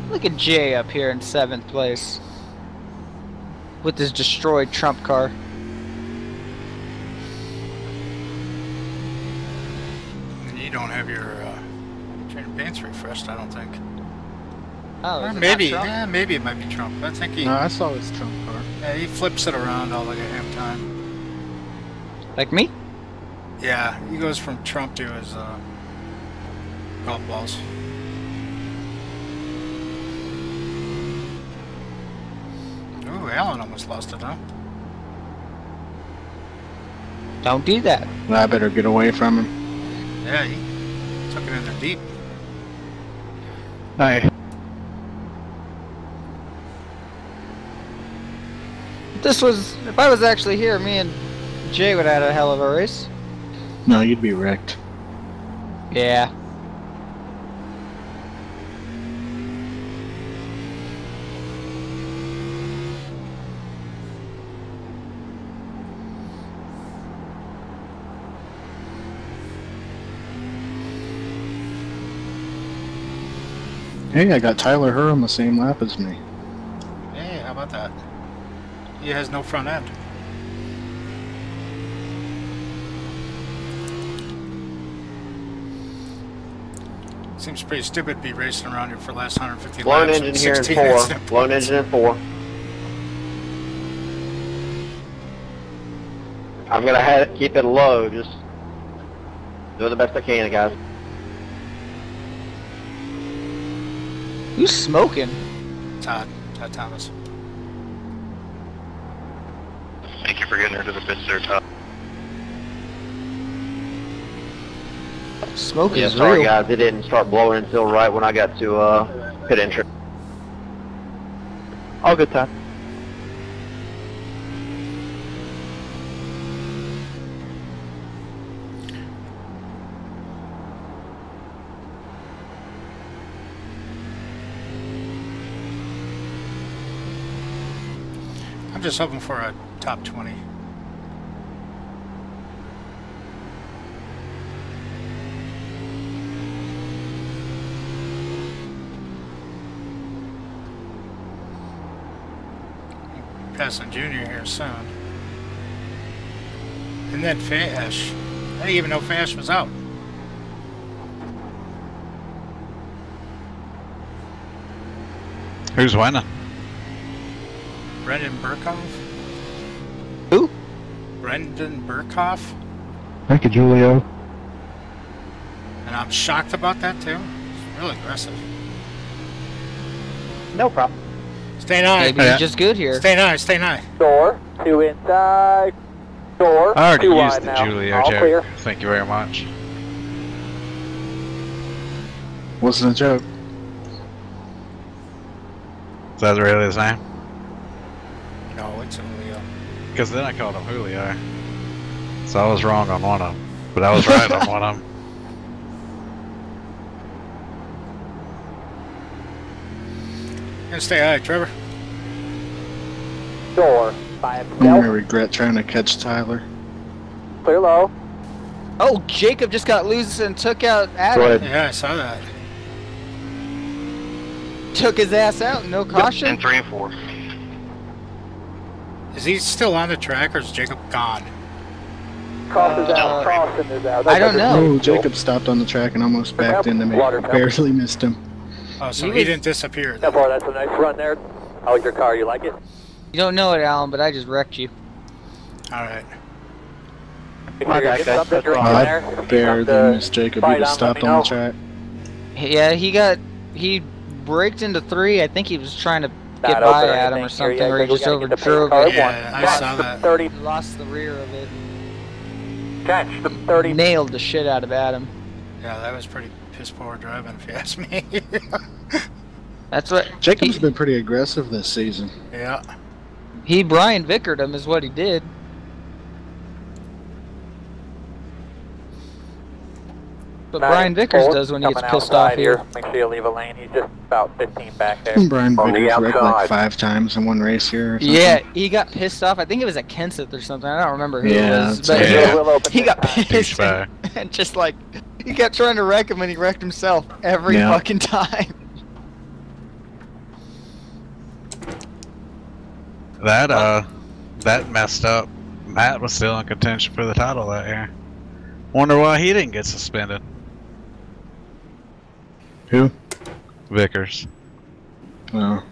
Look at Jay up here in 7th place. With his destroyed Trump car. And you don't have your uh, trainer pants refreshed, I don't think. Oh, is it not maybe, Trump? yeah, maybe it might be Trump. I think he, No, I saw his trump car. yeah, he flips it around all the damn time. Like me? Yeah, he goes from Trump to his uh, golf balls. Alan almost lost it, huh? Don't do that. I better get away from him. Yeah, he took it in there deep. Nice. If this was, if I was actually here, me and Jay would have had a hell of a race. No, you'd be wrecked. Yeah. Hey, I got Tyler Hur on the same lap as me. Hey, how about that? He has no front end. Seems pretty stupid to be racing around here for the last 150 Blown laps. engine here in four. Blown engine in four. I'm gonna have, keep it low, just doing the best I can, guys. Who's smoking? Todd, Todd Thomas. Thank you for getting her to the pits there, Todd. Smoke Yeah, is sorry real. guys, it didn't start blowing until right when I got to uh, pit entry. All good time. I'm just hoping for a top 20. Passing Junior here soon. And then Fash. I didn't even know Fash was out. Who's winning? Brendan Burkhoff? Who? Brendan Burkhoff? Thank you, Julio. And I'm shocked about that too. It's really aggressive. No problem. Stay nigh. Maybe he's just good here. Stay nigh, stay nigh. Door, two inside. Door, I already two used wide the now. Julio All joke. clear. Thank you very much. Wasn't a joke. Is that really his name? No, it's Julio. Because then I called him Julio. So I was wrong on one of them. But I was right on one of them. Gonna stay high, Trevor. Door, by I'm gonna regret trying to catch Tyler. Clear low. Oh, Jacob just got loose and took out Adam. ahead. Yeah, I saw that. Took his ass out, no caution. And three and four. Is he still on the track or is Jacob gone? Cross is Uh, out. Crossing is out. I don't know. Oh, Jacob stopped on the track and almost backed into me. Barely missed him. Oh, so He he, didn't disappear. That far, that's a nice run there. I like your car. You like it? You don't know it, Alan, but I just wrecked you. Alright. Make My sure you bad, guys. That's wrong. I there. Barely missed Jacob. He just stopped on the track. Yeah, he got he braked into three. I think he was trying to get Not by open or Adam or something, here yet, or he just gotta get the pace overdrove it. Yeah, I Watch saw that. 30. Lost the rear of it. Catch the 30. Nailed the shit out of Adam. Yeah, that was pretty piss poor driving if you ask me. That's what Jacob's he, been pretty aggressive this season. yeah. he Brian Vickered him is what he did. But Brian Vickers Four, does when he gets pissed off outside here. Make sure you leave a lane. He's just about 15 back there. Brian On the Vickers wrecked like five times in one race here. Or something. Yeah, he got pissed off. I think it was at Kenseth or something. I don't remember who Yeah, it was, but okay. he, he got pissed and, and just like he kept trying to wreck him, and he wrecked himself every Yeah. fucking time. That uh, that messed up. Matt was still in contention for the title that year. Wonder why he didn't get suspended. Who? Vickers. Oh.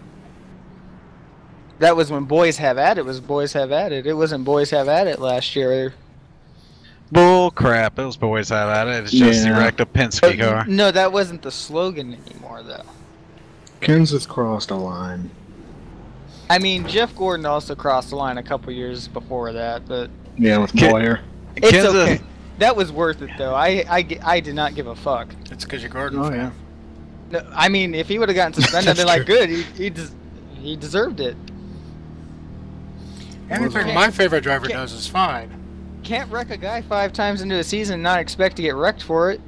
That was when boys have at it. Was boys have at it? It wasn't boys have at it last year. Bull crap! It was boys have at it. It's just he Yeah. wrecked a Penske car. No, that wasn't the slogan anymore, though. Kenseth crossed a line. I mean, Jeff Gordon also crossed the line a couple years before that, but Yeah, with Ken- Moyer. it's Kenseth- okay. That was worth it, though. I, I, I did not give a fuck. It's because you're Gordon. Oh yeah. No, I mean, if he would have gotten suspended, they're like, true. good. He, he, des- he deserved it. Anything my favorite driver does is fine. Can't wreck a guy five times into a season and not expect to get wrecked for it.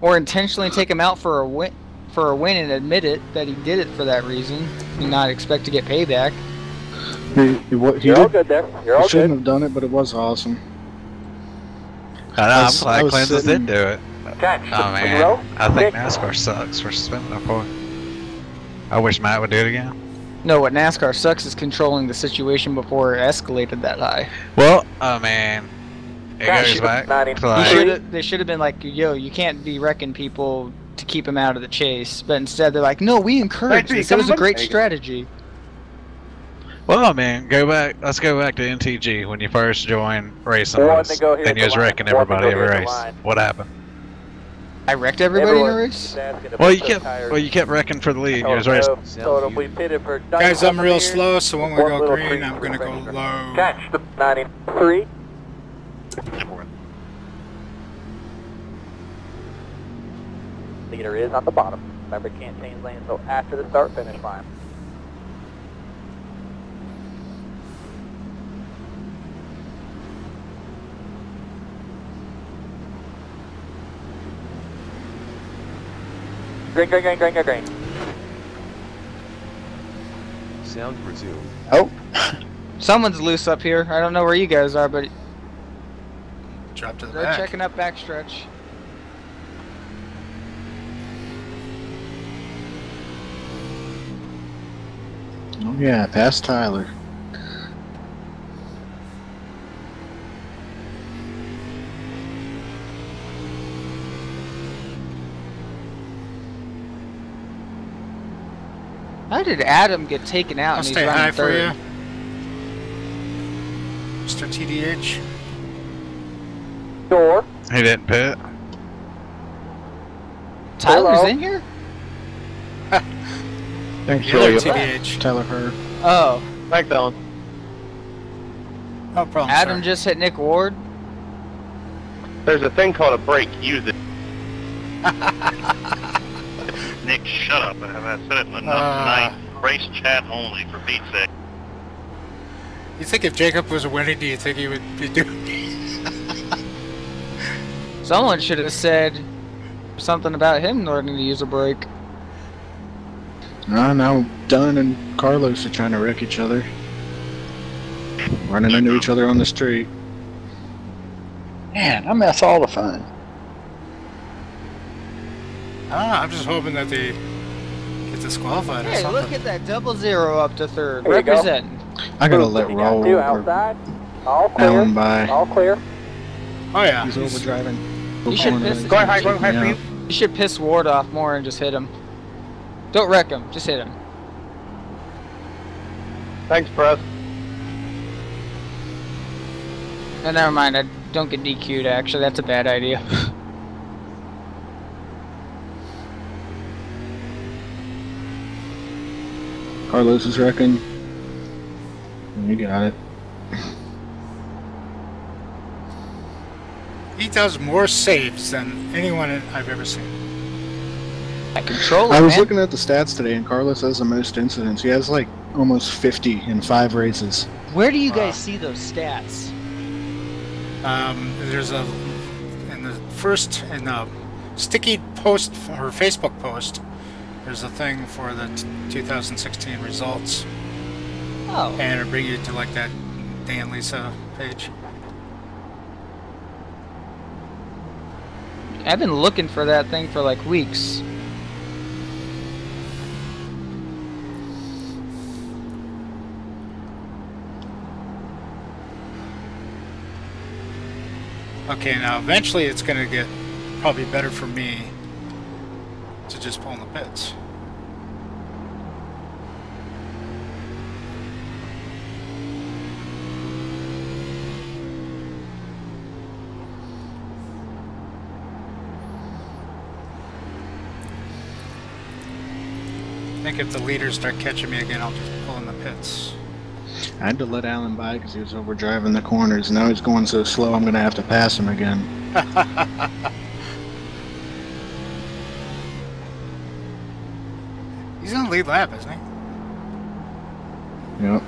Or intentionally take him out for a win, for a win and admit it that he did it for that reason and not expect to get payback. He, he, wa- he You're all good there. You're he all shouldn't good. have done it, but it was awesome. I know, I I'm was- I glad was Clemson sitting- did do it. Catch. Oh man, I think NASCAR sucks for suspending a boy. I wish Matt would do it again. No, what NASCAR sucks is controlling the situation before it escalated that high. Well, oh man, it Gosh, goes back. ninety- to He like- they should have been like, yo, you can't be wrecking people to keep them out of the chase. But instead, they're like, no, we encourage Three, this. It was a great There you go. strategy. Well, man, go back. Let's go back to NTG when you first joined racing. One was, to go, here's and you the was wrecking One everybody every race. What happened? I wrecked everybody in a race. is asking to Well, you those kept tires. well, you kept wrecking for the lead. Oh, was racing. So it'll be pitted for Guys, I'm real slow, so when we go green, I'm gonna go finger. low. Catch the 93. Leader is on the bottom. Remember, can't change lanes until after the start finish line. Green, green, green, green, green, green. Sound resume. Oh. Someone's loose up here. I don't know where you guys are, but Drop to the they're back. checking up backstretch. Oh yeah, past Tyler. How did Adam get taken out I'll and he's stay running high for third? you. Mr. TDH. Door. He didn't pit. Tyler's Hello? in here? Thanks Yeah, for they're you. TDH. Tyler Hurd. Oh, Thanks, Alan. No problem. Adam sir. just hit Nick Ward. There's a thing called a brake. Use it. Nick, shut up. Have I said it enough Uh. tonight? Race chat only, for Pete's sake. You think if Jacob was winning, do you think he would be doing? Someone should have said something about him learning to use a brake. Uh, now Dunn and Carlos are trying to wreck each other. Running into each other on the street. Man, I miss all the fun. I don't know. I'm just hoping that they get disqualified or Hey, look at that double zero up to third. There you go. Representing. I gotta let You got Raul outside. All clear. Alan by. All clear. oh yeah. He's overdriving. You should piss, Going high, going high for you. you should piss Ward off more and just hit him. Don't wreck him, just hit him. Thanks, Press. No, never mind. I don't get DQ'd. Actually, that's a bad idea. Carlos is wrecking. You got it. He does more saves than anyone I've ever seen. I control it, I was man. looking at the stats today, and Carlos has the most incidents. He has like almost 50 in five races. Where do you guys Wow. see those stats? Um, there's a in the first in the sticky post or Facebook post, there's a thing for the t- 2016 results, Oh. and it'll bring you to like that Dan Lisa page. I've been looking for that thing for like weeks. Okay, now eventually it's going to get probably better for me to just pull in the pits. I think if the leaders start catching me again, I'll just pull in the pits. I had to let Alan by because he was over driving the corners. Now he's going so slow, I'm gonna have to pass him again. He's in the lead lap, isn't he? Yep.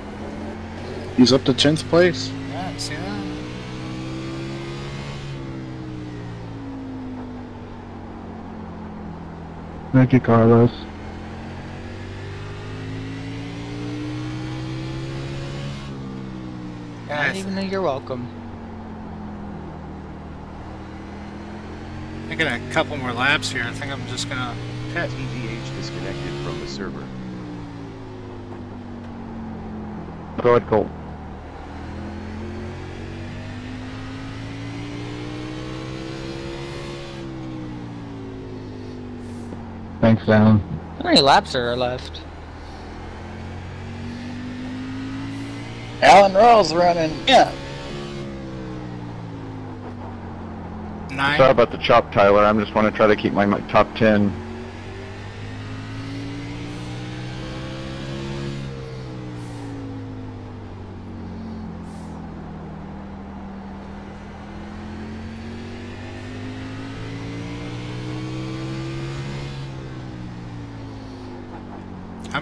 He's up to 10th place. Yeah, I see that. Thank you, Carlos. Not even though you're welcome. I got a couple more laps here. I think I'm just gonna pit. Server. Go ahead, Colt. Thanks, Alan. How many laps are left? Alan Rawls running. Yeah. Nine. Sorry about the chop, Tyler. I'm just want to try to keep my, my top 10.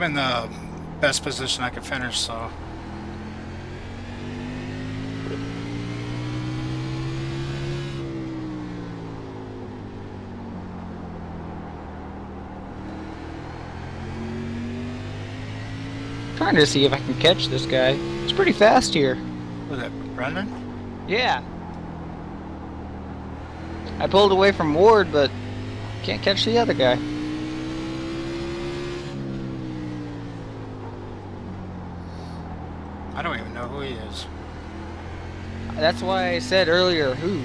I'm in the best position I could finish, so. Trying to see if I can catch this guy. He's pretty fast here. Was it Brendan? Yeah. I pulled away from Ward, but can't catch the other guy. I don't even know who he is. That's why I said earlier who.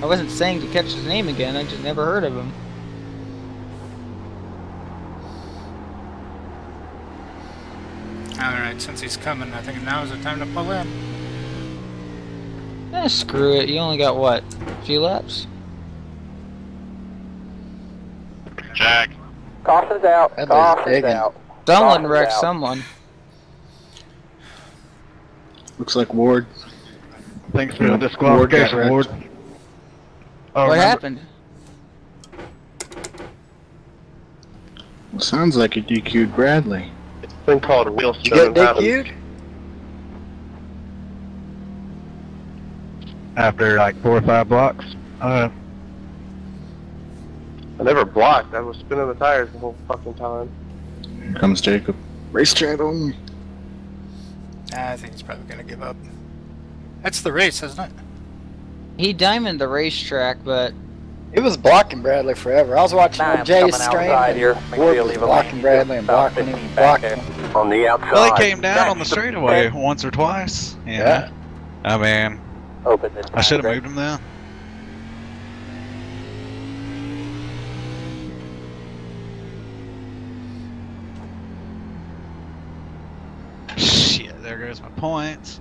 I wasn't saying to catch his name again, I just never heard of him. Alright, since he's coming, I think now is the time to pull in. Eh, screw it, you only got what? A few laps? Jack. Caution's out. That was Caution's digging. out. Someone Caution's wrecked out. someone. Looks like Ward. Thanks for Yeah, the disqualification, Ward Ward. Oh, what remember- happened? Well, sounds like you DQ'd Bradley. It's been called wheel Did you get. DQ'd? After like four or five blocks. Uh, I never blocked. I was spinning the tires the whole fucking time. Here comes Jacob. Race chat only. I think he's probably gonna give up. That's the race, isn't it? He diamond the racetrack, but He was blocking Bradley forever. I was watching Nine's Jay's coming stream. outside and here. Ward was blocking lane. Bradley and blocking him and blocking him. On the outside. Well, he came down on the straightaway pit. once or twice. you know. Yeah. I mean, Open this I should have moved him then. Shit, there goes my points.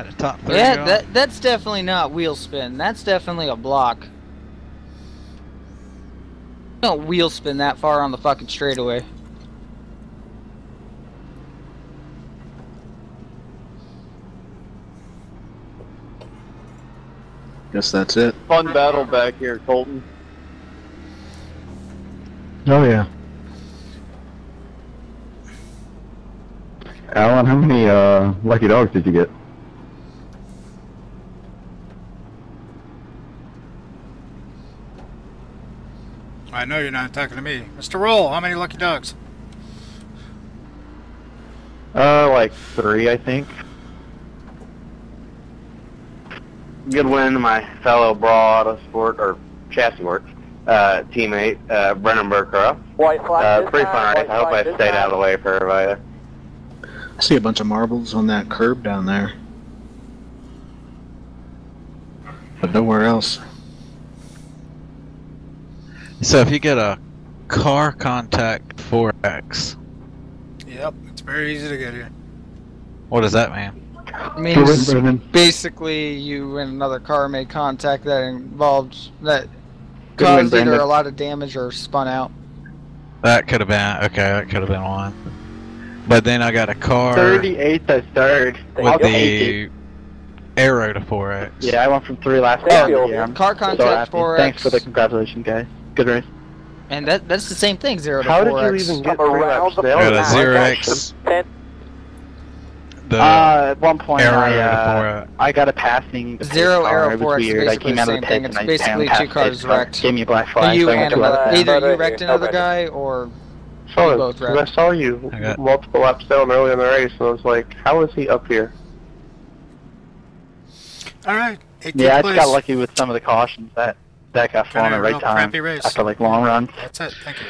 Had a top three. yeah, that that's definitely not wheel spin. That's definitely a block. Don't wheel spin that far on the fucking straightaway. Guess that's it. Fun battle back here, Colton. Oh yeah. Alan, how many uh, lucky dogs did you get? Know you're not talking to me. Mr. Roll, how many lucky dogs? Uh, like three, I think. Good win to my fellow Brawl Auto Sport, or Chassis Works, uh, teammate, uh, Brennan Burkrow. White flag Uh, pretty time, fun race. I hope I stayed out of the way for everybody there. I see a bunch of marbles on that curb down there. But nowhere else. So if you get a car contact 4X, Yep, it's very easy to get here. what does that mean? means Brennan. basically you and another car made contact that involved that Good win, caused either Brandon. a lot of damage or spun out. That could have been okay. That could have been one. But then I got a car 38th I started. with the arrow to 4X. Yeah, I went from three last Thank time. Yeah, I'm Car contact happy. 4X. Thanks for the congratulations, guys. Good race. And that that's the same thing, zero to How did you X. even get Come three around laps? the They I all got a Now, zero. X. The Uh, at one point I, uh, 4X. I got a passing. the Zero arrow 4X weird. I basically came out of the thing. pits It's and I basically two cars pace wrecked. Gave me a black flag. you so and another, laps. Either you wrecked another Okay. guy or Saw You it, both 'cause wrecked. I saw you I multiple laps down early in the race, and I was like, how is he up here? All right, 18th Yeah, I just got lucky with some of the cautions that that got flown at right time after like long runs. That's it. Thank you.